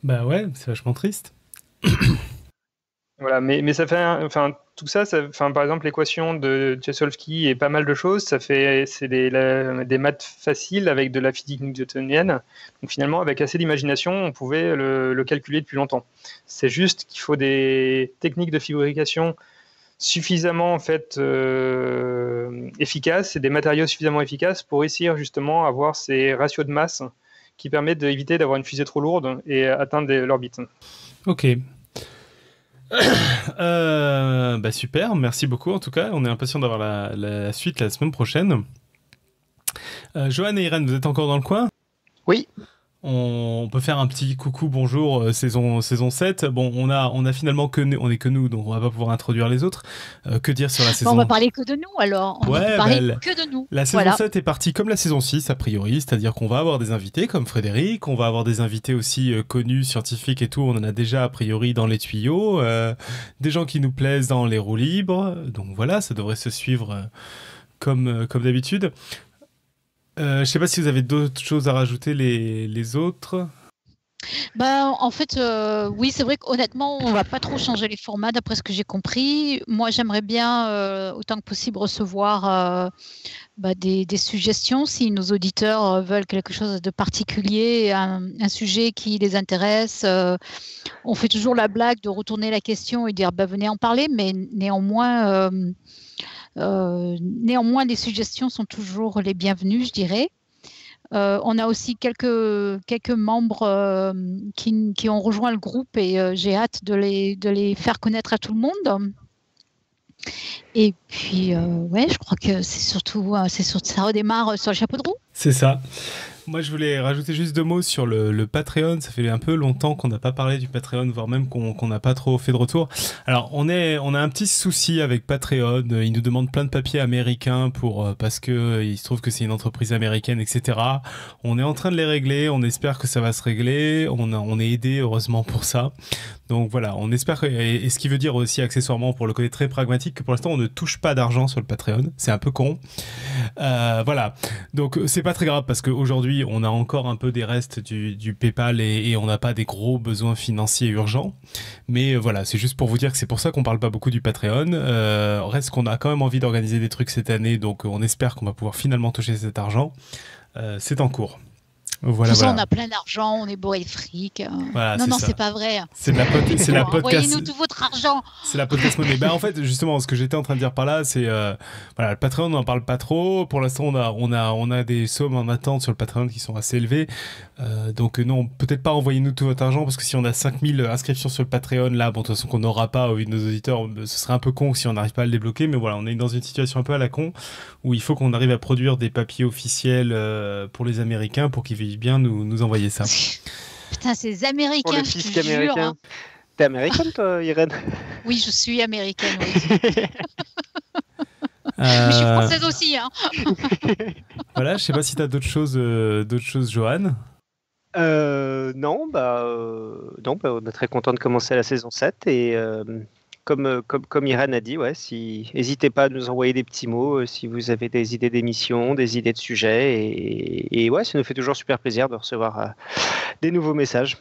[SPEAKER 1] Bah ouais, c'est vachement triste. [COUGHS]
[SPEAKER 4] Voilà, mais, mais ça fait, enfin, tout ça, ça enfin, par exemple, l'équation de Chesolski et pas mal de choses, ça fait, c'est des, des, maths faciles avec de la physique newtonienne. Donc finalement, avec assez d'imagination, on pouvait le, calculer depuis longtemps. C'est juste qu'il faut des techniques de fabrication suffisamment en fait euh, efficaces et des matériaux suffisamment efficaces pour réussir justement à avoir ces ratios de masse qui permettent d'éviter d'avoir une fusée trop lourde et atteindre l'orbite.
[SPEAKER 1] Ok, [CLEARS THROAT] euh, bah super, merci beaucoup en tout cas. On est impatient d'avoir la, suite la semaine prochaine. Euh, Johan et Irène, vous êtes encore dans le coin?
[SPEAKER 3] Oui
[SPEAKER 1] on peut faire un petit coucou bonjour euh, saison saison 7. Bon, on a on a finalement que on est que nous donc on va pas pouvoir introduire les autres. Euh, que dire sur la saison
[SPEAKER 2] On va parler que de nous alors. On va parler bah, que de nous.
[SPEAKER 1] La saison 7 est partie comme la saison 6 a priori, c'est-à-dire qu'on va avoir des invités comme Frédéric, on va avoir des invités aussi euh, connus, scientifiques et tout, on en a déjà a priori dans les tuyaux, des gens qui nous plaisent dans les roues libres. Donc voilà, ça devrait se suivre comme, comme d'habitude. Euh, je sais pas si vous avez d'autres choses à rajouter les, autres.
[SPEAKER 2] Bah, en fait, euh, oui, c'est vrai qu'honnêtement, on va pas trop changer les formats d'après ce que j'ai compris. Moi, j'aimerais bien, euh, autant que possible, recevoir bah, des, suggestions si nos auditeurs veulent quelque chose de particulier, un, sujet qui les intéresse. on fait toujours la blague de retourner la question et dire bah, venez en parler, mais néanmoins euh, néanmoins, les suggestions sont toujours les bienvenues, je dirais. Euh, on a aussi quelques, quelques membres euh, qui, qui, ont rejoint le groupe et j'ai hâte de les, de les faire connaître à tout le monde. Et puis, ouais, je crois que c'est surtout, c'est ça redémarre sur le chapeau de roue.
[SPEAKER 1] C'est ça. Moi, je voulais rajouter juste deux mots sur le, Patreon. Ça fait un peu longtemps qu'on n'a pas parlé du Patreon, voire même qu'on n'a pas trop fait de retour. Alors, on est, on a un petit souci avec Patreon. Ils nous demandent plein de papiers américains pour euh, parce que euh, il se trouve que c'est une entreprise américaine, etc. On est en train de les régler. On espère que ça va se régler. On, on est aidé heureusement pour ça. Donc voilà, on espère que, et, ce qui veut dire aussi accessoirement pour le côté très pragmatique que pour l'instant on ne touche pas d'argent sur le Patreon. C'est un peu con. Euh, voilà. Donc c'est pas très grave parce qu'aujourd'hui on a encore un peu des restes du, PayPal et, on n'a pas des gros besoins financiers urgents. Mais euh, voilà, c'est juste pour vous dire que c'est pour ça qu'on parle pas beaucoup du Patreon. Euh, reste qu'on a quand même envie d'organiser des trucs cette année, donc on espère qu'on va pouvoir finalement toucher cet argent. Euh, c'est en cours.
[SPEAKER 2] Voilà, Tout ça, on a plein d'argent, on est bourré de fric. non, non, c'est pas vrai.
[SPEAKER 1] C'est la, c'est la podcast.
[SPEAKER 2] Envoyez-nous tout votre argent.
[SPEAKER 1] C'est la podcast monnaie. ben, en fait, justement, ce que j'étais en train de dire par là, c'est euh, voilà, le Patreon, on n'en parle pas trop. Pour l'instant, on a, on a, on a des sommes en attente sur le Patreon qui sont assez élevées. Euh, donc non, peut-être pas envoyez-nous tout votre argent parce que si on a 5000 inscriptions sur le Patreon, là, bon, de toute façon qu'on n'aura pas au vu de nos auditeurs, euh, ce serait un peu con si on n'arrive pas à le débloquer. Mais voilà, on est dans une situation un peu à la con où il faut qu'on arrive à produire des papiers officiels pour les Américains pour qu'ils bien nous, nous envoyer ça. [LAUGHS]
[SPEAKER 2] Putain, ces Américains. Pour le fisc américain. Hein.
[SPEAKER 3] T'es américaine, toi, Irène?
[SPEAKER 2] Oui, je suis américaine. [LAUGHS] Mais je suis euh, française aussi. Hein. [LAUGHS]
[SPEAKER 1] voilà, je sais pas si tu as d'autres choses, euh, d'autres choses, Johan.
[SPEAKER 3] Euh, non, bah, non bah, on est très content de commencer la saison 7 et comme, comme, comme Irène a dit, ouais, si, n'hésitez pas à nous envoyer des petits mots si vous avez des idées d'émissions, des idées de sujets. Et, et, ouais, ça nous fait toujours super plaisir de recevoir des nouveaux messages.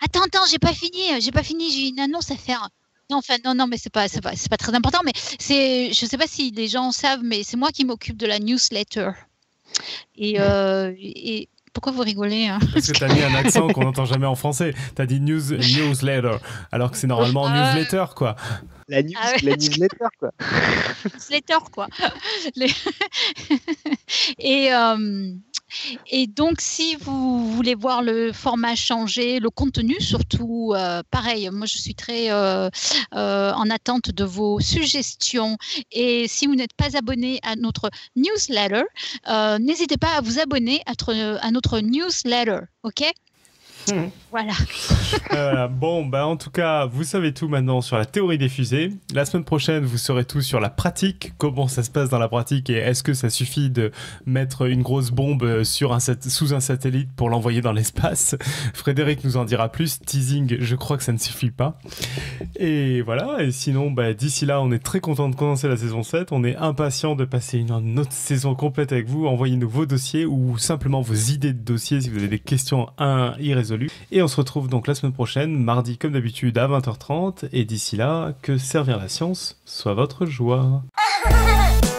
[SPEAKER 2] Attends, attends, j'ai pas fini, j'ai pas fini, j'ai une annonce à faire. Non, enfin, non, non, mais c'est pas, c'est pas, pas, très important. Mais c'est, je sais pas si les gens savent, mais c'est moi qui m'occupe de la newsletter. Et, euh, et pourquoi vous rigolez hein
[SPEAKER 1] Parce que tu as mis un accent qu'on n'entend jamais en français. Tu as dit news, newsletter, alors que c'est normalement ah. newsletter, quoi.
[SPEAKER 3] La, news, ah la newsletter, quoi. [LAUGHS]
[SPEAKER 2] newsletter, quoi. [LAUGHS] [LAUGHS] Et. Euh, et donc, si vous voulez voir le format changer, le contenu surtout, euh, pareil, moi je suis très euh, en attente de vos suggestions. Et si vous n'êtes pas abonné à notre newsletter, n'hésitez pas à vous abonner à notre newsletter, ok? [LAUGHS] Voilà.
[SPEAKER 1] Euh, bon, bah en tout cas, vous savez tout maintenant sur la théorie des fusées. La semaine prochaine, vous saurez tout sur la pratique, comment ça se passe dans la pratique et est-ce que ça suffit de mettre une grosse bombe sur un sous un satellite pour l'envoyer dans l'espace? [LAUGHS] Frédéric nous en dira plus. Teasing, je crois que ça ne suffit pas. Et voilà, et sinon, bah, d'ici là, on est très content de commencer la saison 7. On est impatient de passer une autre saison complète avec vous. Envoyez-nous vos dossiers ou simplement vos idées de dossiers si vous avez des questions irrésolues Et on se retrouve donc la semaine prochaine, mardi comme d'habitude à 20h30. Et d'ici là, que servir la science soit votre joie. [LAUGHS]